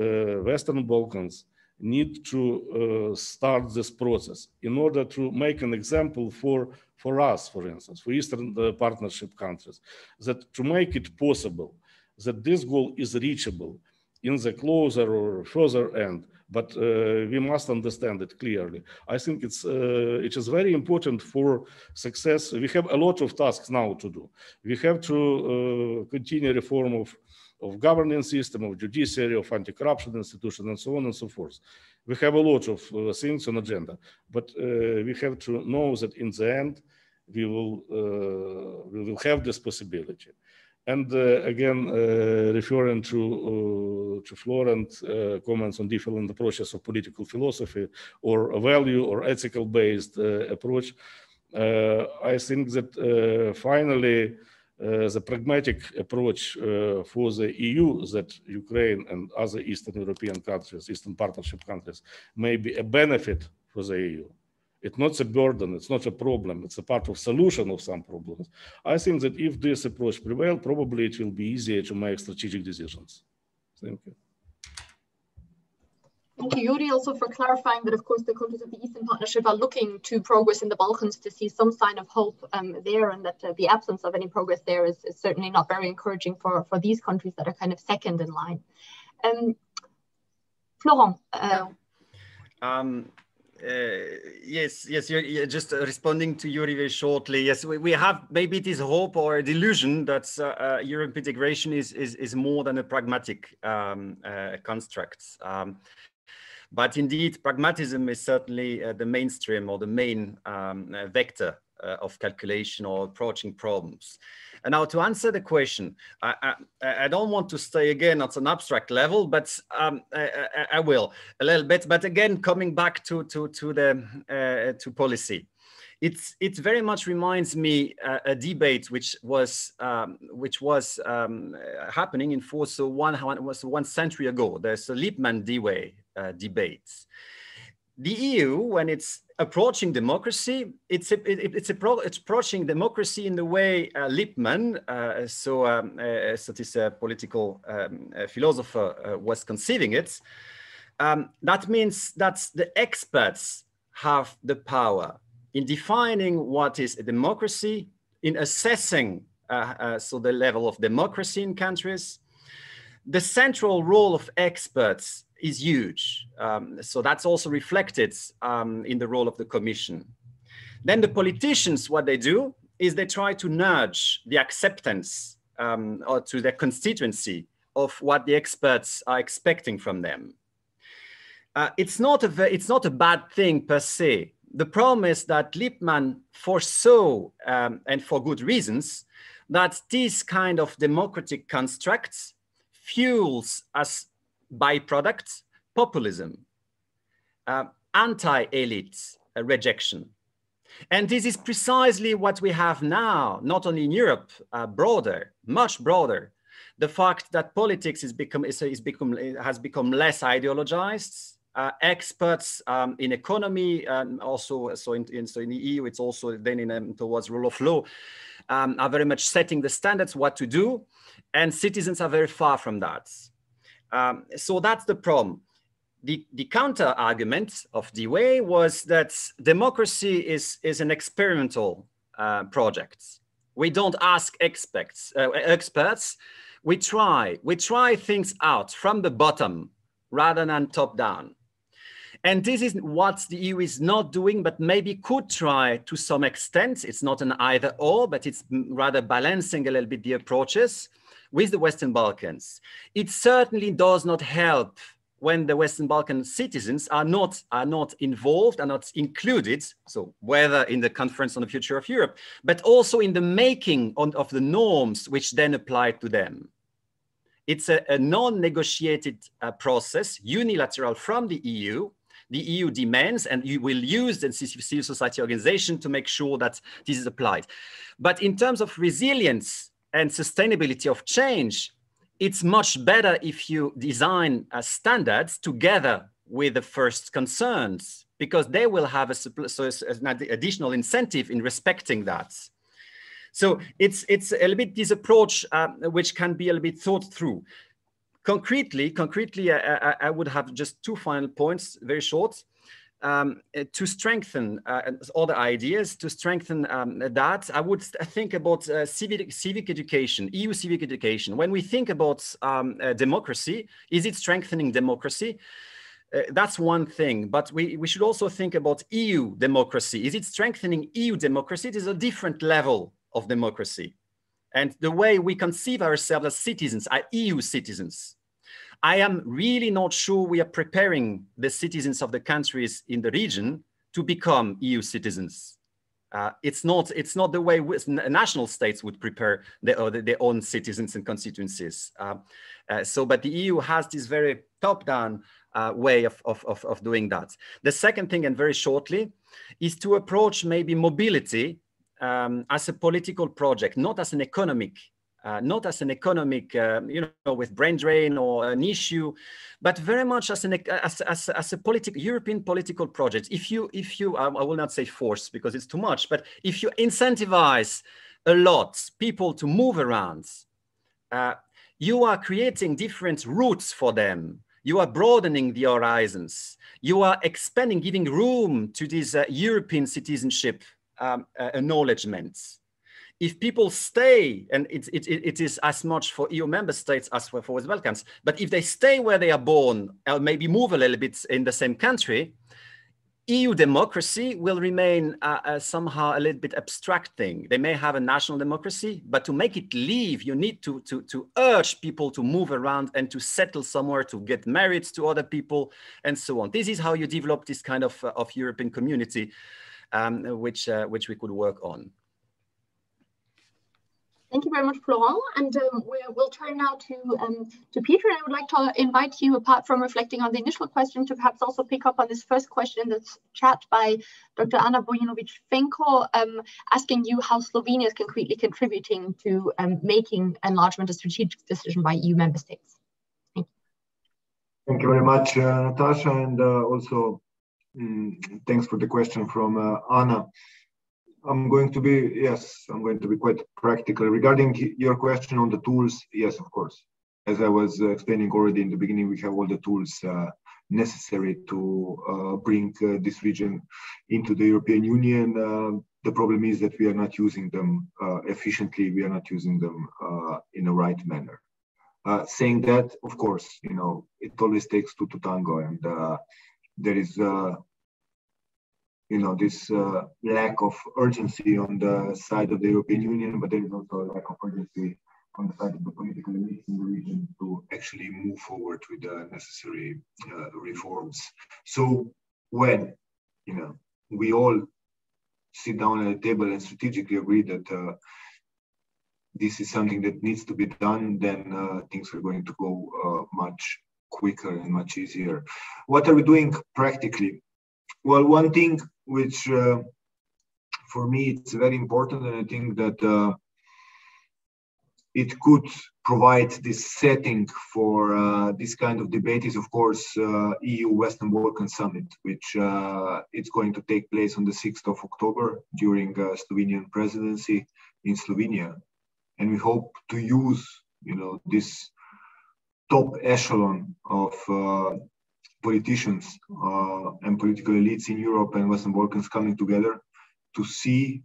Western Balkans need to uh, start this process in order to make an example for for us for instance for eastern uh, partnership countries that to make it possible that this goal is reachable in the closer or further end but uh, we must understand it clearly. I think it's uh, it is very important for success. We have a lot of tasks now to do. We have to uh, continue reform of of governing system, of judiciary, of anti-corruption institution, and so on and so forth. We have a lot of uh, things on agenda, but uh, we have to know that in the end, we will uh, we will have this possibility. And uh, again, uh, referring to uh, to Florent comments on different approaches of political philosophy or a value or ethical based approach, I think that finally uh, the pragmatic approach uh, for the EU that Ukraine and other Eastern European countries, Eastern Partnership countries, may be a benefit for the EU. It's not a burden, it's not a problem, it's a part of solution of some problems. I think that if this approach prevails, probably it will be easier to make strategic decisions. Thank you. Thank you, Yuri, also for clarifying that, of course, the countries of the Eastern Partnership are looking to progress in the Balkans to see some sign of hope um, there, and that uh, the absence of any progress there is, is, certainly not very encouraging for, for these countries that are kind of second in line. Um, Florent. Uh, um, yes, yes, you're, you're, just responding to Yuri very shortly. Yes, we, we have maybe this hope or a delusion that uh, uh, European integration is, is, is more than a pragmatic um, uh, construct. Um, but indeed, pragmatism is certainly uh, the mainstream or the main um, uh, vector uh, of calculation or approaching problems. And now to answer the question, I, I, I, don't want to stay again at an abstract level, but um, I, I, will a little bit. But again, coming back to to to the uh, to policy, it's it very much reminds me uh, a debate which was um, which was um, happening in force so one was one century ago. There's a Lippmann-Dewey uh, debate. The EU, when it's approaching democracy, it's, a, it, it's, a pro, it's approaching democracy in the way uh, Lippmann, uh, so, um, uh, so this uh, political um, uh, philosopher uh, was conceiving it. Um, that means that the experts have the power in defining what is a democracy, in assessing so the level of democracy in countries. The central role of experts is huge. Um, so that's also reflected um, in the role of the commission. Then the politicians, what they do is they try to nudge the acceptance um, or to their constituency of what the experts are expecting from them. Uh, it's, not a, it's not a bad thing per se. The problem is that Lippmann foresaw, um, and for good reasons, that this kind of democratic constructs fuels as byproduct, populism, uh, anti-elite uh, rejection. And this is precisely what we have now, not only in Europe, uh, broader, much broader. The fact that politics is become, is, is become, has become less ideologized. Uh, experts um, in economy, and also so in, in, so in the EU, it's also then in, um, towards rule of law, um, are very much setting the standards what to do, and citizens are very far from that. Um, so that's the problem. The, the counter argument of Dewey was that democracy is, is an experimental uh, project. We don't ask experts, uh, experts. We try, we try things out from the bottom rather than top down. And this is what the EU is not doing, but maybe could try to some extent. It's not an either or, but it's rather balancing a little bit the approaches with the Western Balkans. It certainly does not help when the Western Balkan citizens are not, are not involved, are not included, so whether in the Conference on the Future of Europe, but also in the making on, of the norms which then apply to them. It's a, a non-negotiated uh, process, unilateral from the EU. The EU demands, and you will use the civil society organization to make sure that this is applied. But in terms of resilience, and sustainability of change, it's much better if you design uh, standards together with the first concerns because they will have a so an additional incentive in respecting that. So it's it's a little bit this approach uh, which can be a little bit thought through. Concretely, concretely, I, I, I would have just two final points, very short um, uh, to strengthen uh, the ideas, to strengthen um, that, I would think about uh, civic, civic education, EU civic education. When we think about um, uh, democracy, is it strengthening democracy? Uh, that's one thing, but we, we should also think about EU democracy. Is it strengthening EU democracy? It is a different level of democracy. And the way we conceive ourselves as citizens, are EU citizens, I am really not sure we are preparing the citizens of the countries in the region to become EU citizens. Uh, it's not it's not the way national states would prepare their, uh, their own citizens and constituencies. Uh, uh, so, but the EU has this very top-down uh, way of, of, of, of doing that. The second thing, and very shortly, is to approach maybe mobility um, as a political project, not as an economic uh, not as an economic, uh, you know, with brain drain or an issue, but very much as an as as, as a political European political project. If you if you I will not say force because it's too much, but if you incentivize a lot people to move around, uh, you are creating different routes for them. You are broadening the horizons. You are expanding, giving room to this uh, European citizenship um, uh, acknowledgements if people stay, and it, it, it is as much for EU member states as for, for West Balkans, but if they stay where they are born, or maybe move a little bit in the same country, EU democracy will remain uh, uh, somehow a little bit abstract thing. They may have a national democracy, but to make it live, you need to, to, to urge people to move around and to settle somewhere, to get married to other people, and so on. This is how you develop this kind of, uh, of European community, um, which, uh, which we could work on. Thank you very much, Florent. And um, we, will turn now to, um, to Peter. And I would like to invite you, apart from reflecting on the initial question, to perhaps also pick up on this first question in the chat by Dr. Anna Bojinović-Fenko, um, asking you how Slovenia is concretely contributing to um, making enlargement a strategic decision by EU member states. Thank you. Thank you very much, uh, Natasha. And uh, also, mm, thanks for the question from uh, Anna. I'm going to be, yes, I'm going to be quite practical. Regarding your question on the tools, yes, of course. As I was explaining already in the beginning, we have all the tools uh, necessary to uh, bring uh, this region into the European Union. Uh, the problem is that we are not using them uh, efficiently. We are not using them uh, in the right manner. saying that, of course, you know, it always takes two to tango, and there is you know this uh, lack of urgency on the side of the European Union, but there is also a lack of urgency on the side of the political elites in the region to actually move forward with the necessary uh, reforms. So when you know we all sit down at a table and strategically agree that uh, this is something that needs to be done, then uh, things are going to go uh, much quicker and much easier. What are we doing practically? Well, one thing which uh, for me it's very important, and I think that uh, it could provide this setting for uh, this kind of debate is, of course, uh, EU Western Balkan Summit, which uh, it's going to take place on the 6th of October during uh, Slovenian presidency in Slovenia, and we hope to use, you know, this top echelon of politicians uh, and political elites in Europe and Western Balkans coming together to see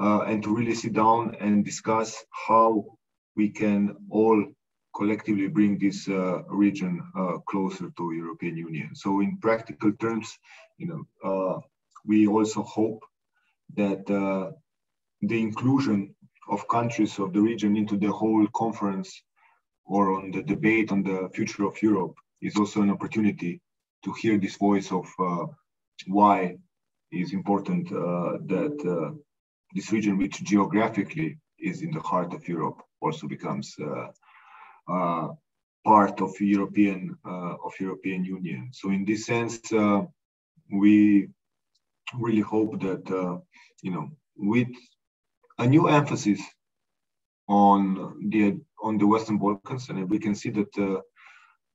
uh, and to really sit down and discuss how we can all collectively bring this uh, region uh, closer to European Union. So in practical terms, you know, uh, we also hope that uh, the inclusion of countries of the region into the whole conference or on the debate on the future of Europe is also an opportunity to hear this voice of uh, why is important uh, that uh, this region, which geographically is in the heart of Europe, also becomes part of European of European Union. So in this sense, we really hope that you know with a new emphasis on the on the Western Balkans, and we can see that uh,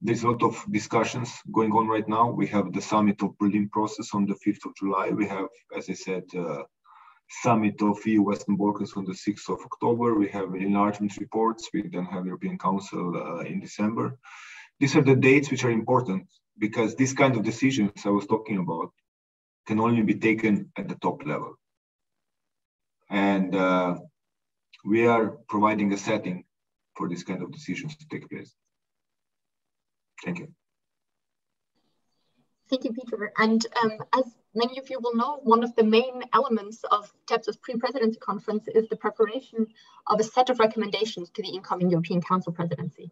there's a lot of discussions going on right now. We have the summit of Berlin process on the 5th of July. We have, as I said, uh, summit of EU Western Balkans on the 6th of October. We have enlargement reports. We then have European Council uh, in December. These are the dates which are important because these kind of decisions I was talking about can only be taken at the top level. And uh, we are providing a setting for these kind of decisions to take place. Thank you. Thank you, Peter. And um, as many of you will know, one of the main elements of TEPSA's pre-presidency conference is the preparation of a set of recommendations to the incoming European Council presidency.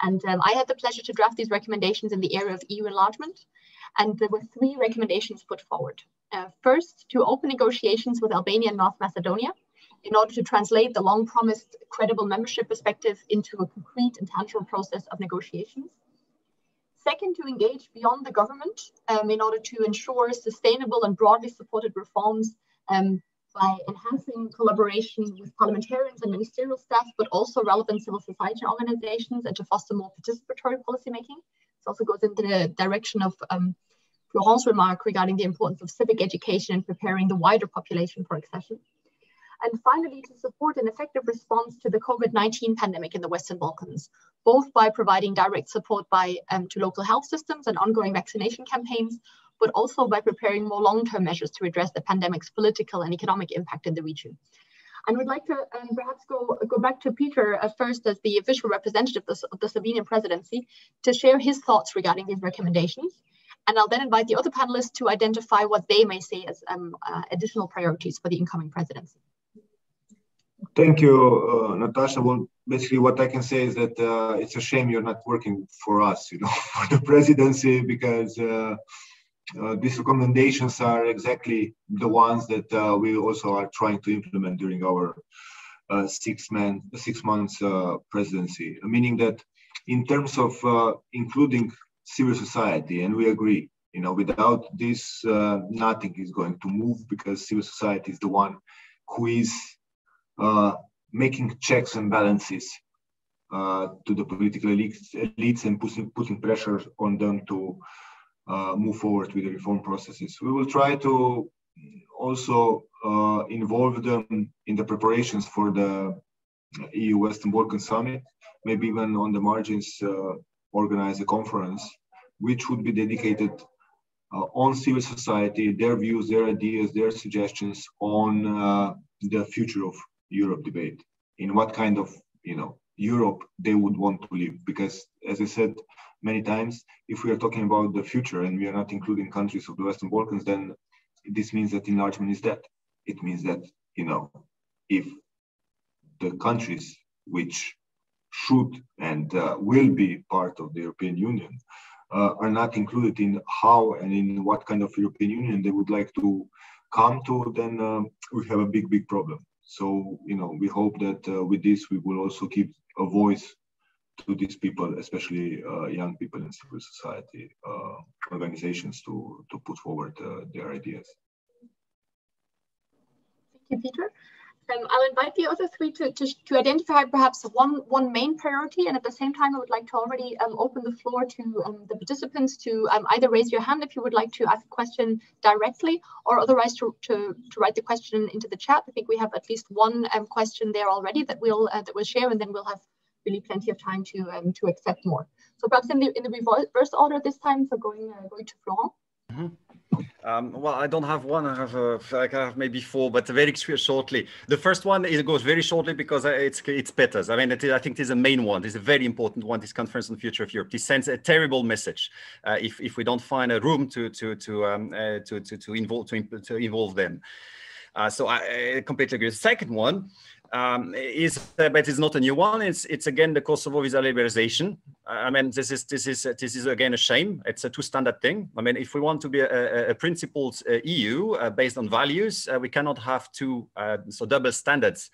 And um, I had the pleasure to draft these recommendations in the area of EU enlargement. And there were three recommendations put forward. Uh, first, to open negotiations with Albania and North Macedonia in order to translate the long promised credible membership perspective into a concrete and tangible process of negotiations. Second, to engage beyond the government um, in order to ensure sustainable and broadly supported reforms um, by enhancing collaboration with parliamentarians and ministerial staff, but also relevant civil society organizations and to foster more participatory policymaking. This also goes in the direction of um, remark regarding the importance of civic education and preparing the wider population for accession. And finally, to support an effective response to the COVID-19 pandemic in the Western Balkans, both by providing direct support by, um, to local health systems and ongoing vaccination campaigns, but also by preparing more long-term measures to address the pandemic's political and economic impact in the region. And we'd like to um, perhaps go, go back to Peter uh, first as the official representative of the, of the Slovenian presidency to share his thoughts regarding these recommendations And I'll then invite the other panelists to identify what they may see as um, uh, additional priorities for the incoming presidency. Thank you, uh, Natasha. Well, basically, what I can say is that uh, it's a shame you're not working for us, you know, for the presidency, because uh, uh these recommendations are exactly the ones that uh, we also are trying to implement during our uh, six man six months presidency. Meaning that, in terms of including civil society, and we agree, you know, without this, nothing is going to move because civil society is the one who is making checks and balances uh, to the political elites, elites and putting, putting pressure on them to uh, move forward with the reform processes. We will try to also uh, involve them in the preparations for the EU Western Balkan Summit, maybe even on the margins uh, organize a conference, which would be dedicated uh, on civil society, their views, their ideas, their suggestions on the future of Europe debate, in what kind of you know Europe they would want to live. Because as I said many times, if we are talking about the future and we are not including countries of the Western Balkans, then this means that enlargement is dead. It means that you know if the countries which should and uh, will be part of the European Union uh, are not included in how and in what kind of European Union they would like to come to, then uh, we have a big, big problem. So, you know, we hope that uh, with this, we will also keep a voice to these people, especially uh, young people in civil society uh, organizations to, to put forward uh, their ideas. Thank you, Peter. Um, I'll invite the other three to, to, to, identify perhaps one, one main priority. And at the same time, I would like to already um, open the floor to um, the participants to um, either raise your hand if you would like to ask a question directly, or otherwise to, to, to write the question into the chat. I think we have at least one um, question there already that we'll, uh, that we'll share, and then we'll have really plenty of time to, um, to accept more. So perhaps in the, in the reverse order this time, so going, uh, going to Florent. Mm -hmm. Um, well, I don't have one. I have, I have maybe four, but very shortly. The first one is, goes very shortly because it's it's Peter's. I mean, is, I think it is a main one. It's a very important one. This conference on the future of Europe. This sends a terrible message uh, if if we don't find a room to to to um, uh, to, to to involve to, to involve them. Uh, so I, I, completely agree. The second one um, is, uh, but it's not a new one. It's it's again the Kosovo visa liberalization. I mean, this is this is this is again a shame. It's a two-standard thing. I mean, if we want to be a, a principled uh, EU uh, based on values, uh, we cannot have two uh, so double standards.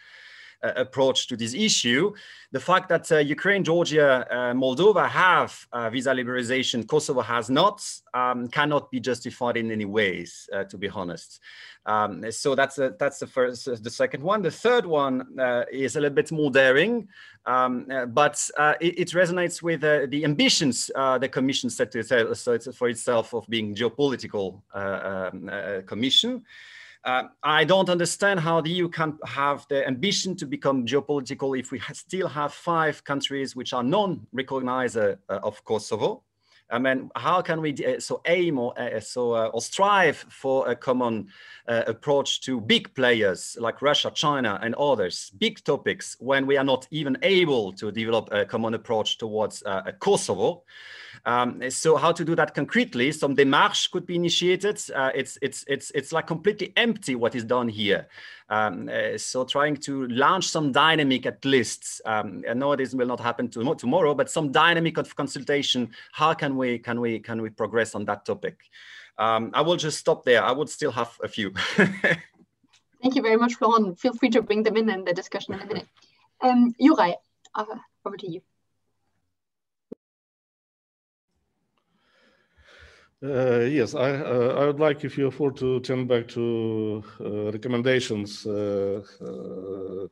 Uh, approach to this issue. The fact that uh, Ukraine, Georgia, uh, Moldova have visa liberalization, Kosovo has not, um, cannot be justified in any ways, to be honest. Um, so that's a, that's the first, the second one. The third one is a little bit more daring, um, but it, it, resonates with the ambitions the Commission set to itself, so it's for itself of being geopolitical um, commission. Uh, I don't understand how the EU can have the ambition to become geopolitical if we ha still have five countries which are non-recognizer uh, of Kosovo. I mean, how can we uh, so aim or uh, so or strive for a common approach to big players like Russia, China, and others, big topics, when we are not even able to develop a common approach towards Kosovo? Um, so how to do that concretely? Some démarche could be initiated. Uh, it's it's it's it's like completely empty what is done here. Um, uh, so trying to launch some dynamic at least. Um, I know this will not happen to, tomorrow, but some dynamic of consultation. How can we can we can we progress on that topic? Um, I will just stop there. I would still have a few. Thank you very much, Florent. Feel free to bring them in in the discussion in a minute. Um, Yuri, uh, over to you. Uh, yes, I, uh, I would like, if you afford, to turn back to uh, recommendations. Uh, uh,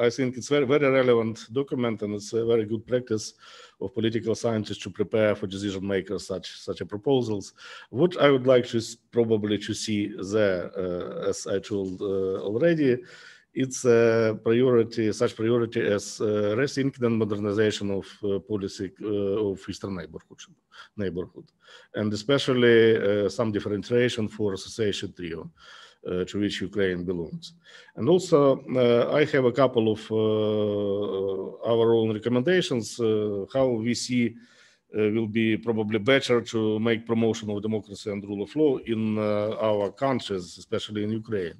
I think it's very, very relevant document, and it's a very good practice of political scientists to prepare for decision makers such such a proposals. What I would like to probably to see there, uh, as I told already, it's a priority, such priority as uh, rethinking and modernization of uh, policy uh, of Eastern neighborhood, neighborhood, and especially uh, some differentiation for association trio, uh, to which Ukraine belongs. And also, uh, I have a couple of our own recommendations how we see will be probably better to make promotion of democracy and rule of law in our countries, especially in Ukraine.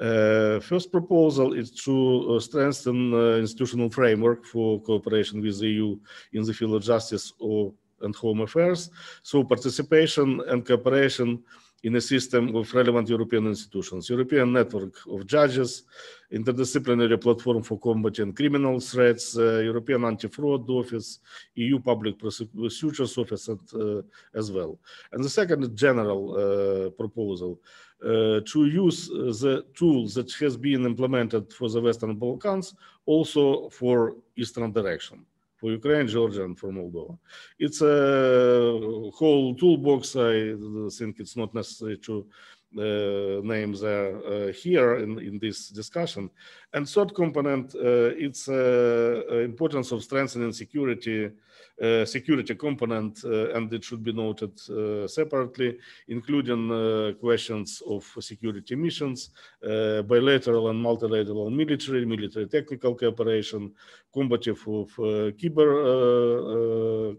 Uh, first proposal is to uh, strengthen uh, institutional framework for cooperation with the EU in the field of justice or, and home affairs. So participation and cooperation in a system of relevant European institutions, European network of judges, interdisciplinary platform for combating criminal threats, uh, European anti-fraud office, EU public prosecutors office and, uh, as well. And the second general uh, proposal, uh, to use the tools that has been implemented for the Western Balkans also for Eastern direction for Ukraine, Georgia, and for Moldova. It's a whole toolbox. I think it's not necessary to uh, name there uh, here in, in this discussion. And third component, uh, it's uh, importance of strengthening security uh, security component, uh, and it should be noted uh, separately, including questions of security missions, bilateral and multilateral military, military technical cooperation, combative of cyber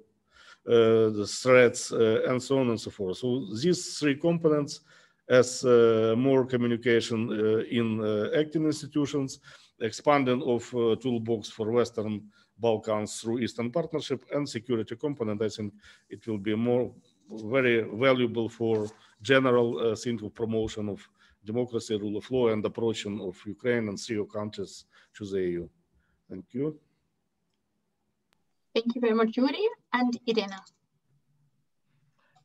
uh, threats, uh, and so on and so forth. So these three components as uh, more communication in acting institutions, expanding of toolbox for Western Balkans through Eastern Partnership and security component, I think it will be more very valuable for general uh, thing of promotion of democracy, rule of law, and approaching of Ukraine and CEO countries to the EU. Thank you. Thank you very much, Yuri and Irena.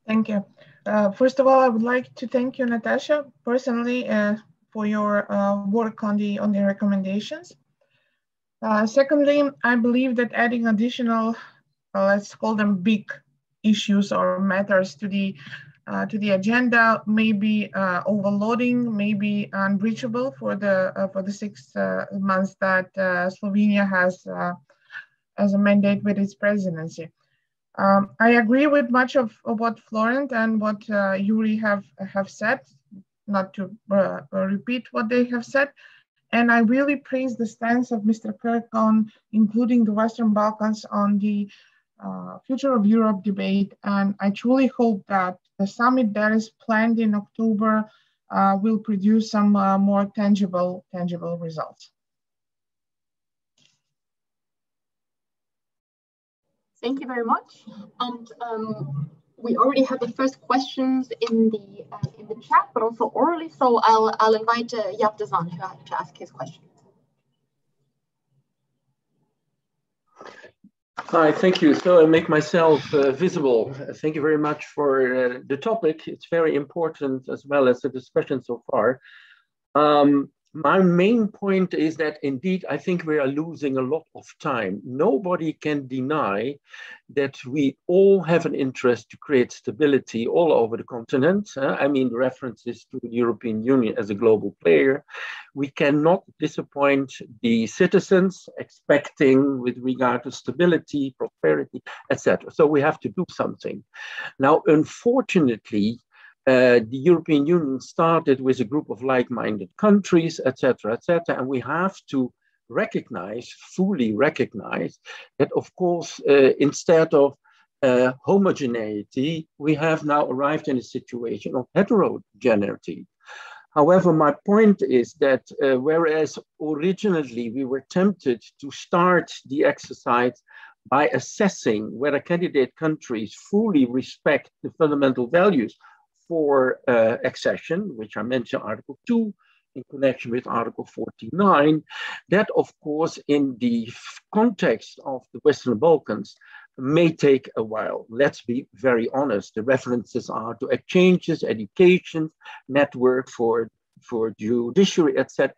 Thank you. Uh, first of all, I would like to thank you, Natasha, personally, uh, for your uh, work on the on the recommendations. Uh, secondly, I believe that adding additional, uh, let's call them big issues or matters to the uh, to the agenda may be uh, overloading, may be unreachable for the uh, for the six uh, months that Slovenia has as a mandate with its presidency. Um, I agree with much of, of what Florent and what Yuri have have said. Not to repeat what they have said, and I really praise the stance of Mr. Grk on including the Western Balkans on the uh, future of Europe debate. And I truly hope that the summit that is planned in October uh, will produce some uh, more tangible, tangible results. Thank you very much. And um, we already have the first questions in the uh, in the chat, but also orally. So I'll I'll invite uh, Jaap de to, to ask his question. Hi, thank you. So I make myself uh, visible. Thank you very much for uh, the topic. It's very important as well as the discussion so far. Um, my main point is that indeed, I think we are losing a lot of time. Nobody can deny that we all have an interest to create stability all over the continent. I mean, references to the European Union as a global player. We cannot disappoint the citizens expecting with regard to stability, prosperity, etc. So we have to do something. Now, unfortunately, uh, the European Union started with a group of like-minded countries, etc., etc., and we have to recognize, fully recognize, that of course, uh, instead of uh, homogeneity, we have now arrived in a situation of heterogeneity. However, my point is that uh, whereas originally we were tempted to start the exercise by assessing whether candidate countries fully respect the fundamental values for uh, accession, which I mentioned Article 2 in connection with Article 49, that of course in the context of the Western Balkans may take a while. Let's be very honest. The references are to exchanges, education, network for, for judiciary, etc.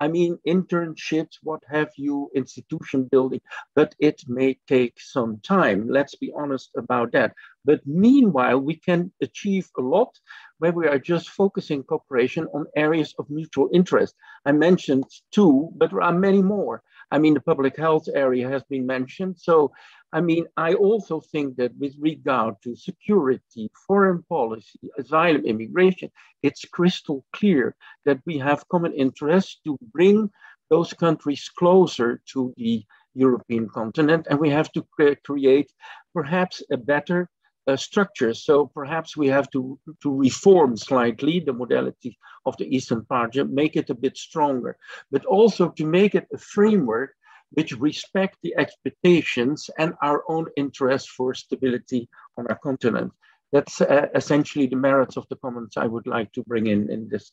I mean, internships, what have you, institution building, but it may take some time. Let's be honest about that. But meanwhile, we can achieve a lot where we are just focusing cooperation on areas of mutual interest. I mentioned two, but there are many more. I mean, the public health area has been mentioned. So I mean, I also think that with regard to security, foreign policy, asylum, immigration, it's crystal clear that we have common interests to bring those countries closer to the European continent, and we have to create perhaps a better uh, structure. So perhaps we have to, to reform slightly the modality of the Eastern Partnership, make it a bit stronger, but also to make it a framework which respect the expectations and our own interest for stability on our continent. That's uh, essentially the merits of the comments I would like to bring in in this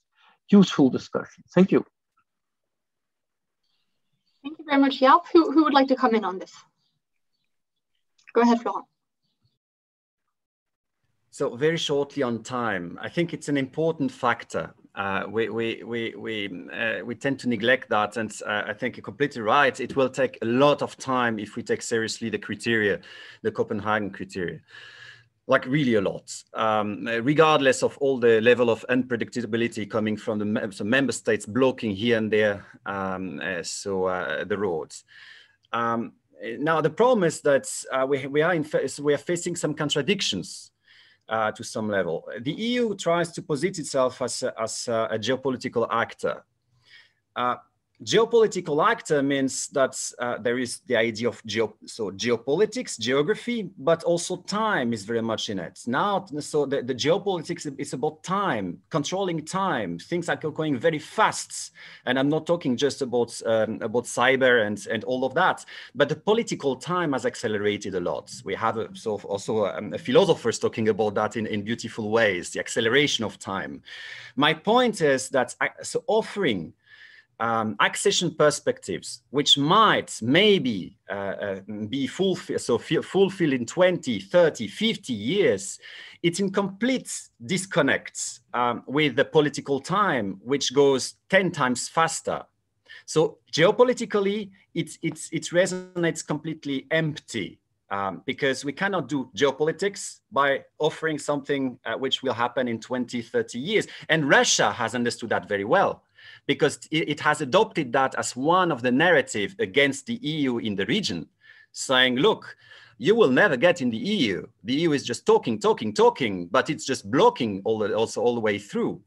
useful discussion. Thank you. Thank you very much, Jaap. Who, who would like to come in on this? Go ahead, Florent. So very shortly on time, I think it's an important factor. Uh, we we we we uh, we tend to neglect that, and uh, I think you're completely right. It will take a lot of time if we take seriously the criteria, the Copenhagen criteria, like really a lot. Um, regardless of all the level of unpredictability coming from the some member states blocking here and there, um, uh, so uh, the roads. Um, now the problem is that we we are in we are facing some contradictions uh, to some level. The EU tries to position itself as a, as a, a geopolitical actor. Uh, geopolitical actor means that uh, there is the idea of geo so geopolitics geography but also time is very much in it. Now so the, the geopolitics is about time controlling time. Things are going very fast. And i'm not talking just about um, about cyber and and all of that but the political time has accelerated a lot. We have a, so also um, philosophers talking about that in in beautiful ways the acceleration of time. My point is that I, so offering um, accession perspectives, which might maybe uh, uh, be fulfilled, so fulfilled in 20, 30, 50 years, it's in complete disconnect um, with the political time, which goes 10 times faster. So geopolitically, it, it, it resonates completely empty um, because we cannot do geopolitics by offering something uh, which will happen in 20, 30 years. And Russia has understood that very well because it, has adopted that as one of the narrative against the EU in the region, saying, look, you will never get in the EU. The EU is just talking, talking, talking, but it's just blocking all the, also all the way through.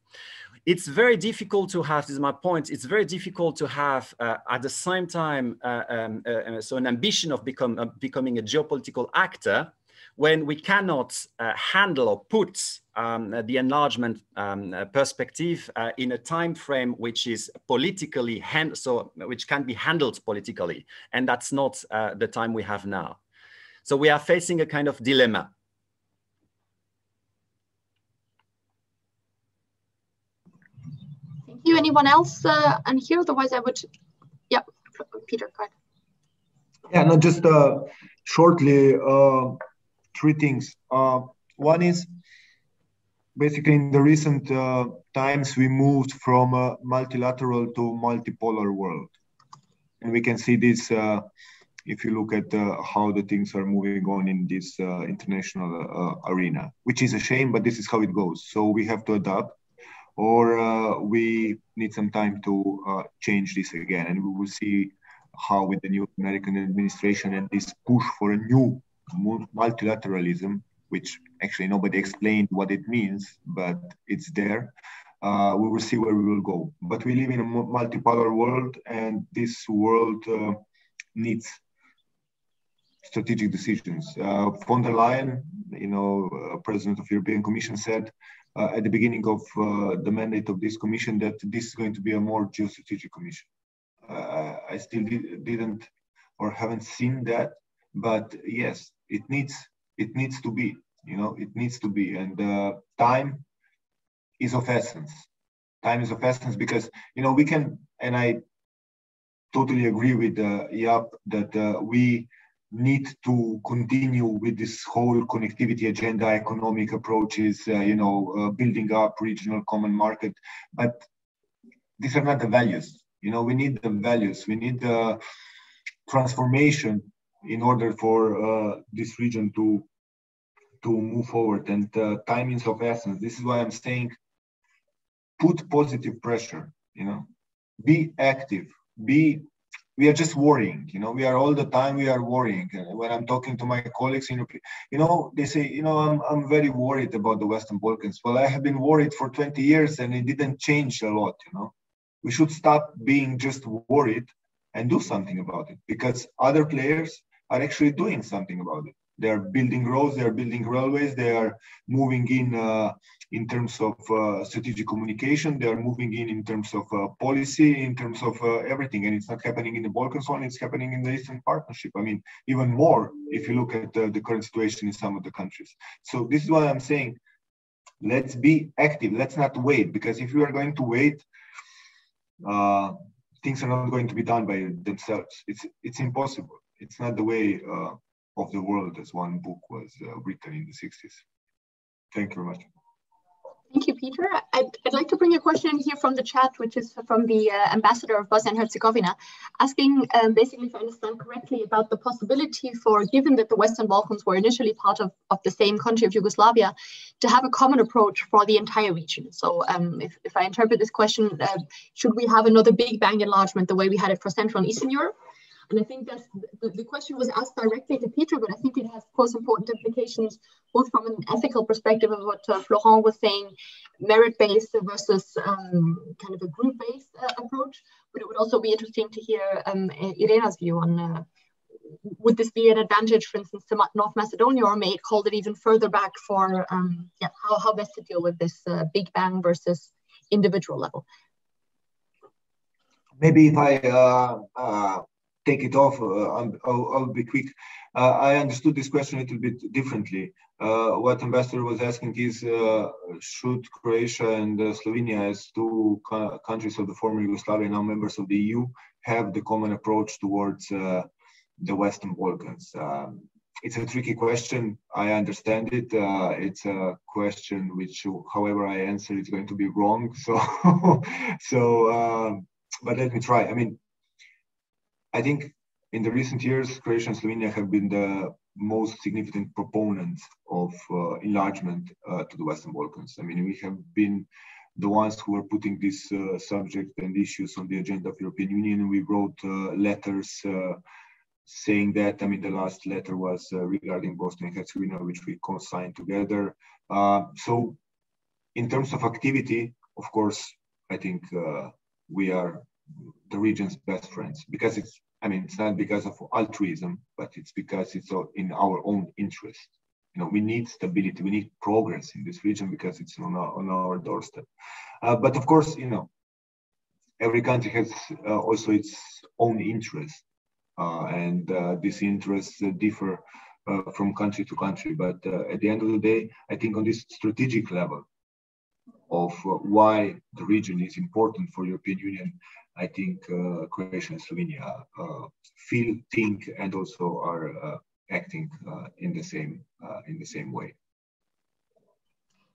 It's very difficult to have, this is my point, it's very difficult to have uh, at the same time, uh, um, uh, so an ambition of become, uh, becoming a geopolitical actor when we cannot uh, handle or put um, the enlargement um, uh, perspective uh, in a time frame which is politically hand so which can be handled politically. And that's not uh, the time we have now. So we are facing a kind of dilemma. Thank you. Anyone else uh, and here? Otherwise i would yeah peter go ahead. Yeah no just uh, shortly uh, three things. Uh, one is basically in the recent uh, times we moved from a multilateral to multipolar world, and we can see this uh, if you look at uh, how the things are moving on in this uh, international uh, arena, which is a shame, but this is how it goes. So we have to adapt, or we need some time to change this again, and we will see how with the new American administration and this push for a new multilateralism, which actually nobody explained what it means, but it's there. Uh, we will see where we will go. But we live in a multipolar world, and this world uh, needs strategic decisions. Uh, von der Leyen, you know, uh, president of European Commission, said uh, at the beginning of uh, the mandate of this commission that this is going to be a more geostrategic commission. I still did, didn't or haven't seen that, but yes, it needs it needs to be you know it needs to be. And uh, time is of essence. Time is of essence because you know we can and i totally agree with uh, Jaap that uh, we need to continue with this whole connectivity agenda economic approaches uh, you know uh, building up regional common market. But these are not the values. You know we need the values. We need the transformation in order for uh, this region to to move forward and uh, time is of essence this is why i'm saying put positive pressure you know. Be active. Be we are just worrying you know. We are all the time we are worrying. And when i'm talking to my colleagues in you know they say you know i'm, I'm very worried about the western balkans. Well i have been worried for 20 years and it didn't change a lot you know. We should stop being just worried and do something about it because other players are actually doing something about it. They are building roads, they are building railways, they are moving in uh, in terms of uh, strategic communication, they are moving in in terms of uh, policy, in terms of uh, everything. And it's not happening in the Balkans only, it's happening in the Eastern Partnership. I mean, even more if you look at uh, the current situation in some of the countries. So this is what I'm saying. Let's be active. Let's not wait because if you are going to wait, uh, things are not going to be done by themselves. It's it's impossible. It's not the way uh, of the world as one book was uh, written in the 60s. Thank you very much. Thank you, Peter. I'd, I'd, like to bring a question here from the chat, which is from the uh, ambassador of Bosnia and Herzegovina, asking um, basically, if I understand correctly, about the possibility for, given that the Western Balkans were initially part of, of the same country of Yugoslavia, to have a common approach for the entire region. So um, if, if I interpret this question, uh, should we have another Big Bang enlargement the way we had it for Central and Eastern Europe? And I think that the, the question was asked directly to Peter, but I think it has, of course, important implications, both from an ethical perspective of what uh, Florent was saying, merit-based versus um, kind of a group-based uh, approach. But it would also be interesting to hear um, Irena's view on uh, would this be an advantage, for instance, to North Macedonia, or may it hold it even further back for um, yeah, how, how best to deal with this uh, big bang versus individual level? Maybe if I uh, uh, take it off, uh, I'll, I'll, be quick. Uh, I understood this question a little bit differently. Uh, what Ambassador was asking is, should Croatia and Slovenia, as two countries of the former Yugoslavia, now members of the EU, have the common approach towards the Western Balkans? Um, it's a tricky question. I understand it. Uh, it's a question which, however I answer, is going to be wrong. So, so, uh, but let me try. I mean, I think in the recent years, Croatia and Slovenia have been the most significant proponents of uh, enlargement uh, to the Western Balkans. I mean, we have been the ones who are putting this uh, subject and issues on the agenda of European Union. We wrote uh, letters uh, saying that. I mean, the last letter was uh, regarding Bosnia and Herzegovina, which we co-signed together. so, in terms of activity, of course, I think we are the region's best friends because it's i mean it's not because of altruism but it's because it's in our own interest. You know we need stability we need progress in this region because it's on our, on our doorstep. Uh, but of course you know every country has uh, also its own interest uh, and uh, these interests differ uh, from country to country. But uh, at the end of the day i think on this strategic level of why the region is important for european union I think uh, Croatia and Slovenia uh, feel, think, and also are uh, acting in the same in the same way.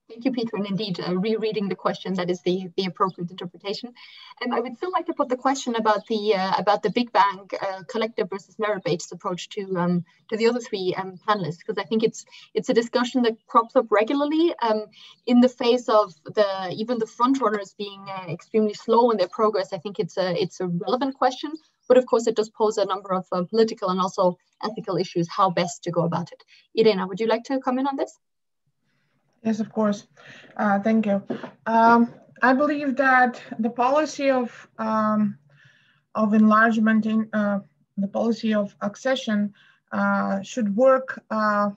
Thank you, Peter. And indeed, uh, rereading the question, that is the, the appropriate interpretation. And I would still like to put the question about the uh, about the Big Bang uh, collective versus merit-based approach to um, to the other three um, panelists, because I think it's it's a discussion that crops up regularly um, in the face of the even the front runners being uh, extremely slow in their progress. I think it's a it's a relevant question, but of course it does pose a number of uh, political and also ethical issues. How best to go about it? Irena, would you like to comment on this? Yes, of course. Uh, thank you. Um, I believe that the policy of um, of enlargement in uh, the policy of accession uh, should work uh,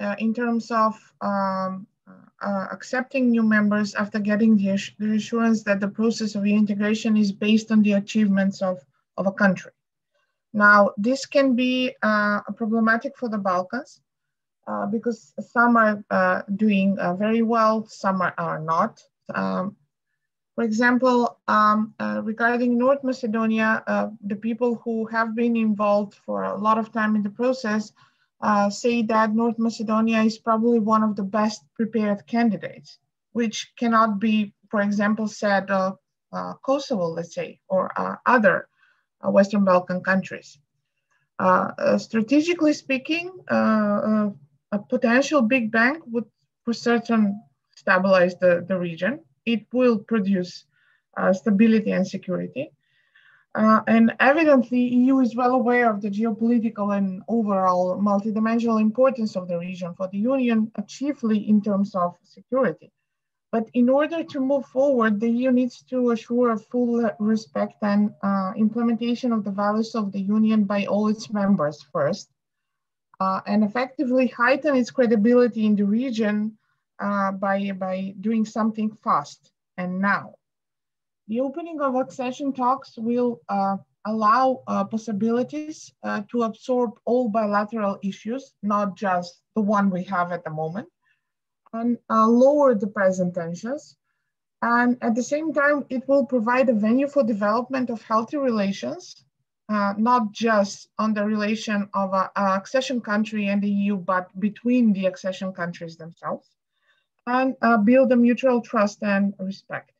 uh, in terms of um, uh, accepting new members after getting the, the assurance that the process of reintegration is based on the achievements of, of a country. Now, this can be problematic for the Balkans uh, because some are uh, doing uh, very well, some are, are not. Um, for example, um, uh, regarding North Macedonia, uh, the people who have been involved for a lot of time in the process say that North Macedonia is probably one of the best prepared candidates, which cannot be, for example, said of Kosovo, let's say, or other Western Balkan countries. Uh, strategically speaking, uh, a potential big bang would for certain stabilize the, the region. It will produce uh, stability and security. Uh, and evidently, EU is well aware of the geopolitical and overall multidimensional importance of the region for the Union, uh, chiefly in terms of security. But in order to move forward, the EU needs to assure full respect and uh, implementation of the values of the Union by all its members first, uh, and effectively heighten its credibility in the region uh, by, by doing something fast and now. The opening of accession talks will uh, allow uh, possibilities uh, to absorb all bilateral issues, not just the one we have at the moment, and uh, lower the present tensions. And at the same time, it will provide a venue for development of healthy relations, uh, not just on the relation of accession country and the EU, but between the accession countries themselves, and uh, build a mutual trust and respect.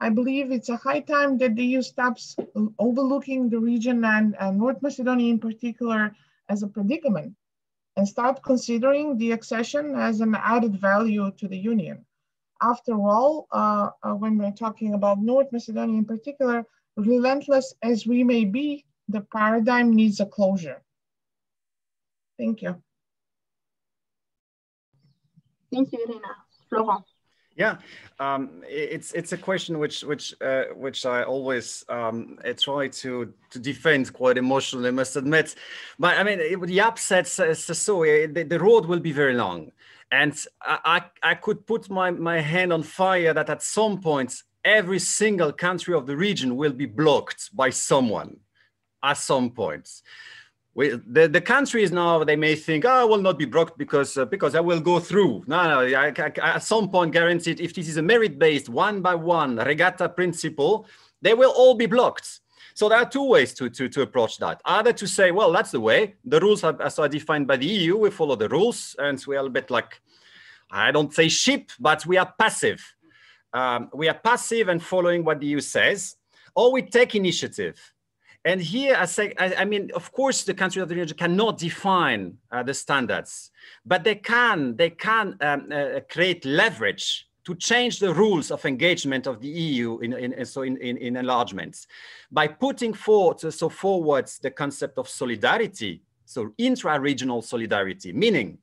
I believe it's a high time that the EU stops overlooking the region and uh, North Macedonia in particular as a predicament and start considering the accession as an added value to the Union. After all, uh, uh, when we're talking about North Macedonia in particular, relentless as we may be, the paradigm needs a closure. Thank you. Thank you, Irena. Florent. Yeah, um, it's it's a question which which uh, which I always um, I try to to defend quite emotionally. I must admit, but I mean it, the upset says so the, the road will be very long, and I, I I could put my my hand on fire that at some point every single country of the region will be blocked by someone, at some points. we, the, the countries now they may think oh, I will not be blocked because uh, because I will go through. No, no, I, I, at some point guaranteed if this is a merit based one by one regatta principle, they will all be blocked. So there are two ways to, to, to approach that. Either to say, well, that's the way. The rules are, are defined by the EU. We follow the rules, and we are a bit like, I don't say sheep, but we are passive. Um, we are passive and following what the EU says, or we take initiative and here, I say, I, I, mean, of course, the countries of the region cannot define uh, the standards, but they can, they can um, uh, create leverage to change the rules of engagement of the EU in, in, so in, in, in enlargements by putting forward, so forwards the concept of solidarity, so intra-regional solidarity, meaning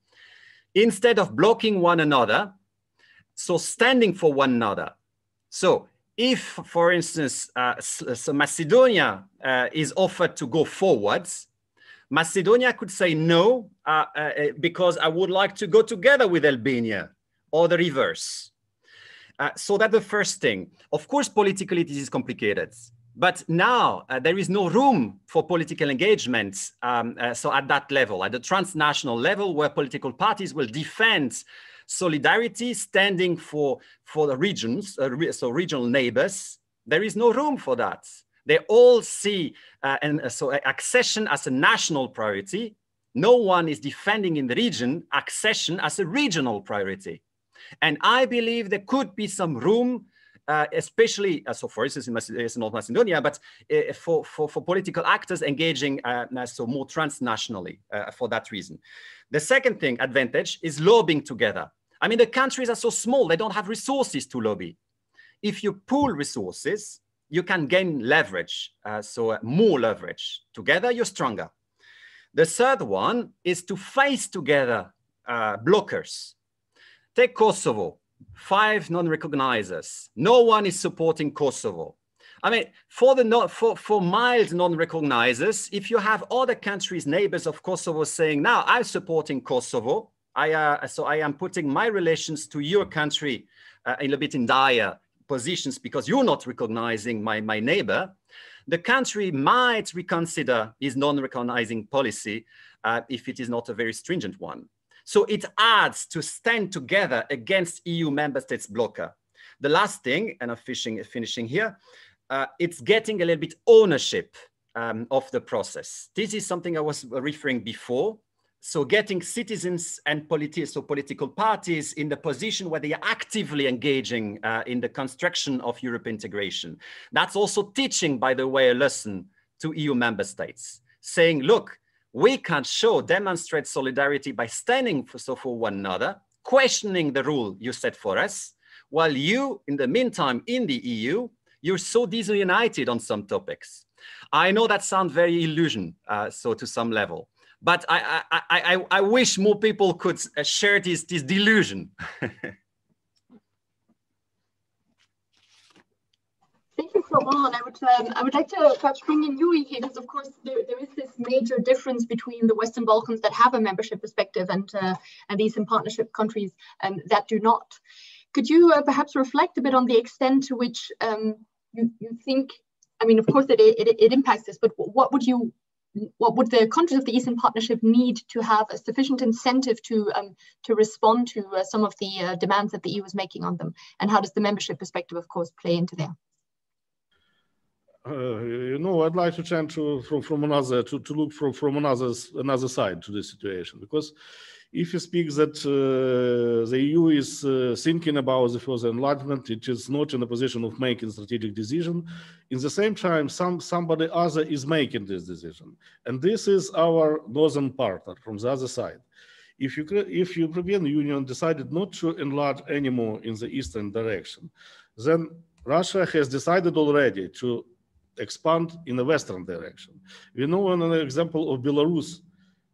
instead of blocking one another, so standing for one another. So if, for instance, uh, so Macedonia uh, is offered to go forwards, Macedonia could say no uh, uh, because I would like to go together with Albania or the reverse. Uh, so that's the first thing. Of course, politically, this is complicated. But now uh, there is no room for political engagement. Um, so at that level, at the transnational level, where political parties will defend solidarity standing for, for the regions, uh, re so regional neighbors, there is no room for that. They all see uh, and uh, so accession as a national priority. No one is defending in the region accession as a regional priority. And I believe there could be some room uh, especially, uh, so for instance, in North Macedonia, but uh, for, for, for political actors engaging uh, so more transnationally uh, for that reason. The second thing, advantage, is lobbying together. I mean, the countries are so small, they don't have resources to lobby. If you pool resources, you can gain leverage, uh, so uh, more leverage. Together, you're stronger. The third one is to face together uh, blockers. Take Kosovo, five non-recognizers. No one is supporting Kosovo. I mean, for the not for, for mild non-recognizers, if you have other countries, neighbors of Kosovo saying, now I'm supporting Kosovo, I, uh, so I am putting my relations to your country uh, a bit in dire positions because you're not recognizing my, my neighbor, the country might reconsider his non-recognizing policy uh, if it is not a very stringent one. So it adds to stand together against EU member states blocker. The last thing, and I'm fishing, finishing here, uh, it's getting a little bit ownership um, of the process. This is something I was referring before so getting citizens and so political parties in the position where they are actively engaging uh, in the construction of Europe integration. That's also teaching, by the way, a lesson to EU member states, saying, look, we can show, demonstrate solidarity by standing for, so for one another, questioning the rule you set for us, while you, in the meantime, in the EU, you're so disunited on some topics. I know that sounds very illusion, uh, so to some level, but I, I, I, I wish more people could uh, share this, this delusion. You. I would, um, I would like to perhaps bring in here, because of course there, there is this major difference between the Western Balkans that have a membership perspective and uh, and the Eastern Partnership countries um, that do not. Could you uh, perhaps reflect a bit on the extent to which um, you, you think, I mean, of course it, it, it impacts this, but what would you what would the countries of the Eastern Partnership need to have a sufficient incentive to um, to respond to uh, some of the uh, demands that the EU is making on them? And how does the membership perspective, of course, play into there? Uh, you know, I'd like to turn to from, from another to, to look from, from another another side to the situation because if you speak that uh, the EU is uh, thinking about the further enlargement, it is not in a position of making strategic decision. In the same time, some somebody other is making this decision, and this is our northern partner from the other side. If you if European Union decided not to enlarge anymore in the eastern direction, then Russia has decided already to expand in the western direction. We know an example of Belarus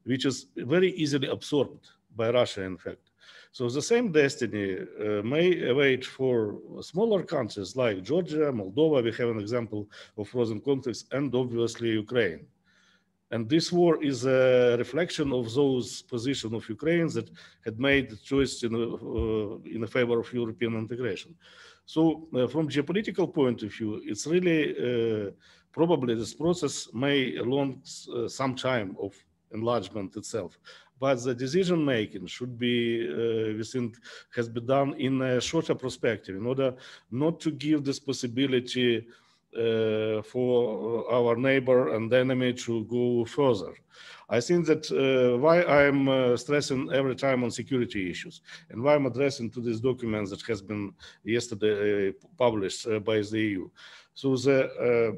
which is very easily absorbed by Russia, in fact. So the same destiny uh, may await for smaller countries like Georgia, Moldova. We have an example of frozen conflicts, and obviously Ukraine. And this war is a reflection of those positions of Ukraine that had made the choice in, uh, in favor of European integration. So, uh, from geopolitical point of view, it's really uh, probably this process may long uh, some time of enlargement itself. But the decision making should be, uh, we think, has been done in a shorter perspective in order not to give this possibility uh, for our neighbor and enemy to go further. I think that uh, why I'm uh, stressing every time on security issues and why I'm addressing to this document that has been yesterday uh, published uh, by the EU. So the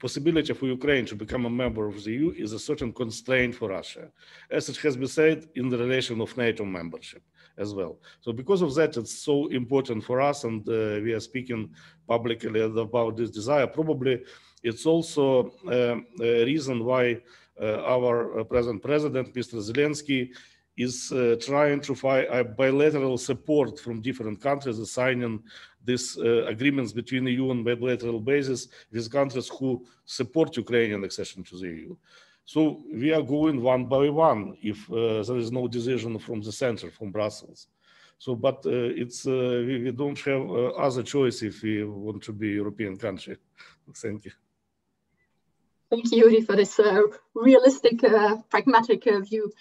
possibility for Ukraine to become a member of the EU is a certain constraint for Russia, as it has been said in the relation of NATO membership as well. So because of that, it's so important for us, and uh, we are speaking publicly about this desire. Probably it's also uh, a reason why uh, our uh, present president, Mr. Zelensky, is uh, trying to find a bilateral support from different countries, signing these uh, agreements between the EU on bilateral basis with countries who support Ukrainian accession to the EU. So we are going one by one if uh, there is no decision from the center, from Brussels. So, but uh, it's uh, we, we, don't have uh, other choice if we want to be European country. Thank you. Thank you, Yuri, for this uh, realistic, pragmatic view.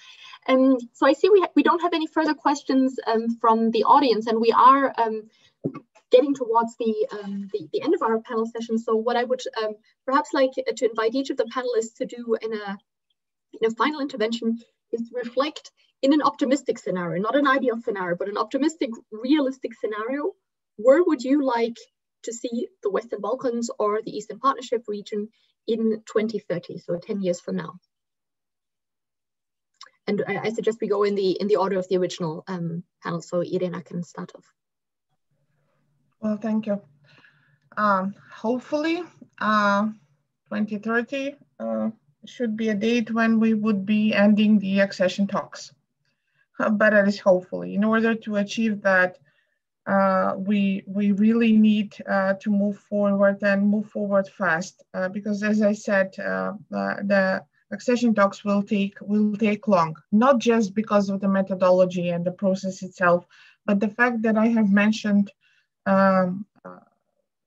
And so I see we, we don't have any further questions um, from the audience, and we are um, getting towards the, um, the, the, end of our panel session. So what I would um, perhaps like to invite each of the panelists to do in a, in a final intervention is reflect in an optimistic scenario, not an ideal scenario, but an optimistic, realistic scenario. Where would you like to see the Western Balkans or the Eastern Partnership region in 2030, so 10 years from now? And I, suggest we go in the in the order of the original um, panel, so Irena can start off. Well, thank you. Um, hopefully, uh, 2030 uh, should be a date when we would be ending the accession talks. Uh, but it is hopefully. In order to achieve that, uh, we we really need uh, to move forward and move forward fast uh, because, as I said, uh, the accession talks will take will take long. Not just because of the methodology and the process itself, but the fact that I have mentioned um,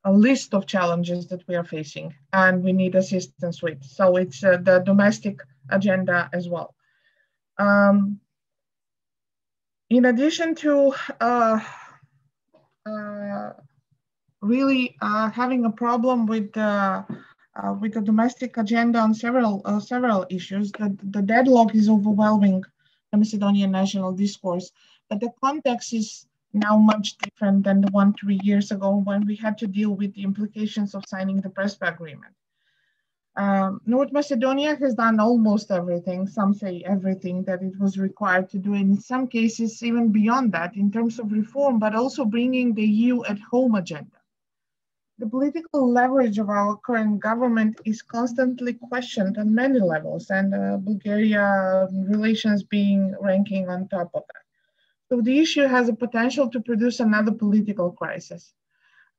a list of challenges that we are facing and we need assistance with. So it's uh, the domestic agenda as well. Um, in addition to uh, uh, really uh, having a problem with uh, with the domestic agenda on several uh, several issues, the, the deadlock is overwhelming the Macedonian national discourse, but the context is now much different than the one three years ago when we had to deal with the implications of signing the Prespa agreement. Um, North Macedonia has done almost everything, some say everything that it was required to do, and in some cases even beyond that in terms of reform, but also bringing the EU at home agenda. The political leverage of our current government is constantly questioned on many levels, and uh, Bulgaria relations being ranking on top of that. So the issue has a potential to produce another political crisis.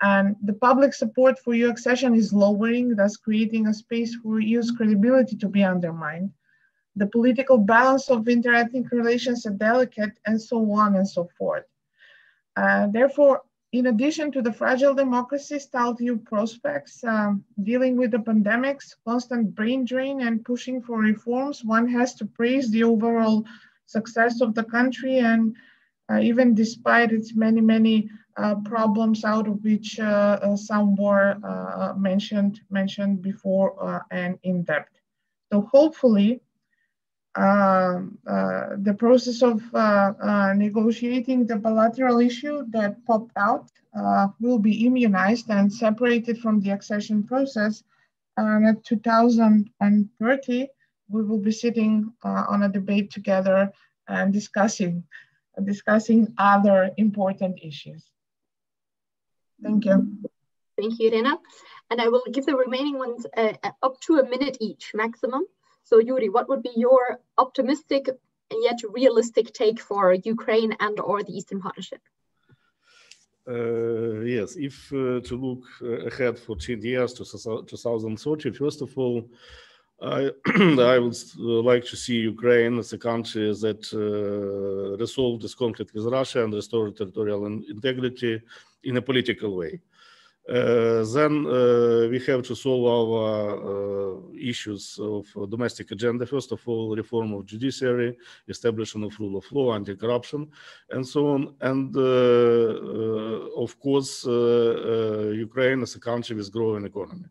And the public support for EU accession is lowering, thus creating a space for EU's credibility to be undermined. The political balance of interethnic relations are delicate, and so on and so forth. Uh, therefore, in addition to the fragile democracy styled EU prospects, um, dealing with the pandemics, constant brain drain, and pushing for reforms, one has to praise the overall success of the country and even despite its many, many uh, problems out of which uh, uh some were uh, mentioned, mentioned before uh, and in depth. So hopefully, um, the process of negotiating the bilateral issue that popped out will be immunized and separated from the accession process. And at 2030, we will be sitting on a debate together and discussing discussing other important issues. Thank you. Thank you, Irena. And I will give the remaining ones uh, up to a minute each maximum. So Yuri, what would be your optimistic and yet realistic take for Ukraine and or the Eastern Partnership? Uh, yes, if uh, to look uh, ahead for 10 years to 2030, first of all, I, I would uh, like to see Ukraine as a country that uh, resolve this conflict with Russia and restore territorial integrity in a political way. Uh, then uh, we have to solve our uh, issues of domestic agenda. First of all, reform of judiciary, establishment of rule of law, anti-corruption, and so on. And uh, uh, of course, Ukraine is a country with growing economy.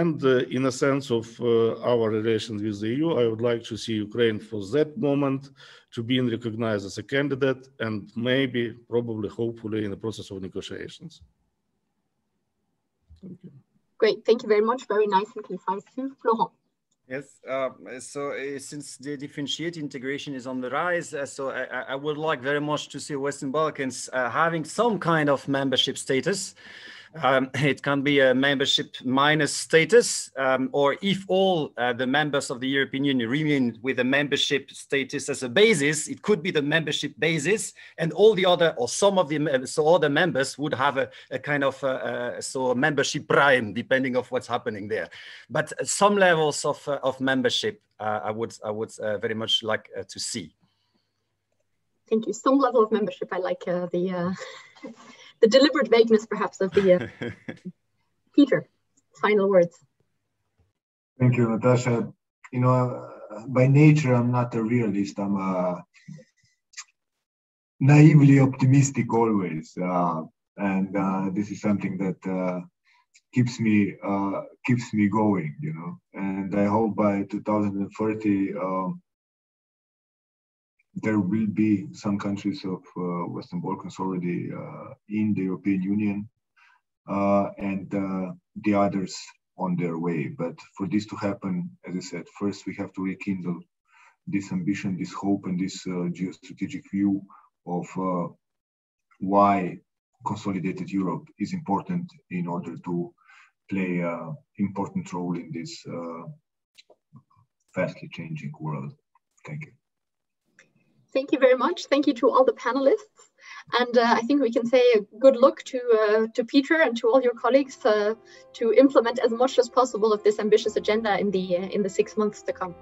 And uh, in a sense of uh, our relations with the EU, I would like to see Ukraine for that moment to be recognized as a candidate and maybe, probably, hopefully, in the process of negotiations. Thank you. Great, thank you very much. Very nice and concise. Florent. Yes, uh, so uh, since the differentiated integration is on the rise, uh, so I, I, would like very much to see Western Balkans uh, having some kind of membership status. Um, it can be a membership minus status, um, or if all uh, the members of the European Union remain with a membership status as a basis, it could be the membership basis, and all the other or some of the so other members would have a, a kind of a, a, so membership prime, depending of what's happening there. But some levels of uh, of membership, uh, I would I would uh, very much like uh, to see. Thank you. Some level of membership. I like uh, the the deliberate vagueness, perhaps, of the uh, Peter. Final words. Thank you, Natasha. You know, uh, by nature, I'm not a realist. I'm a uh, naively optimistic always, uh, and uh, this is something that uh, keeps me keeps me going. You know, and I hope by 2030. Um, there will be some countries of uh, Western Balkans already uh, in the European Union uh, and the others on their way. But for this to happen, as I said, first we have to rekindle this ambition, this hope, and this geostrategic view of why consolidated Europe is important in order to play an important role in this uh, fastly changing world. Thank you. Thank you very much. Thank you to all the panelists. And uh, I think we can say a good luck to, uh, to Peter and to all your colleagues uh, to implement as much as possible of this ambitious agenda in the, uh, in the six months to come.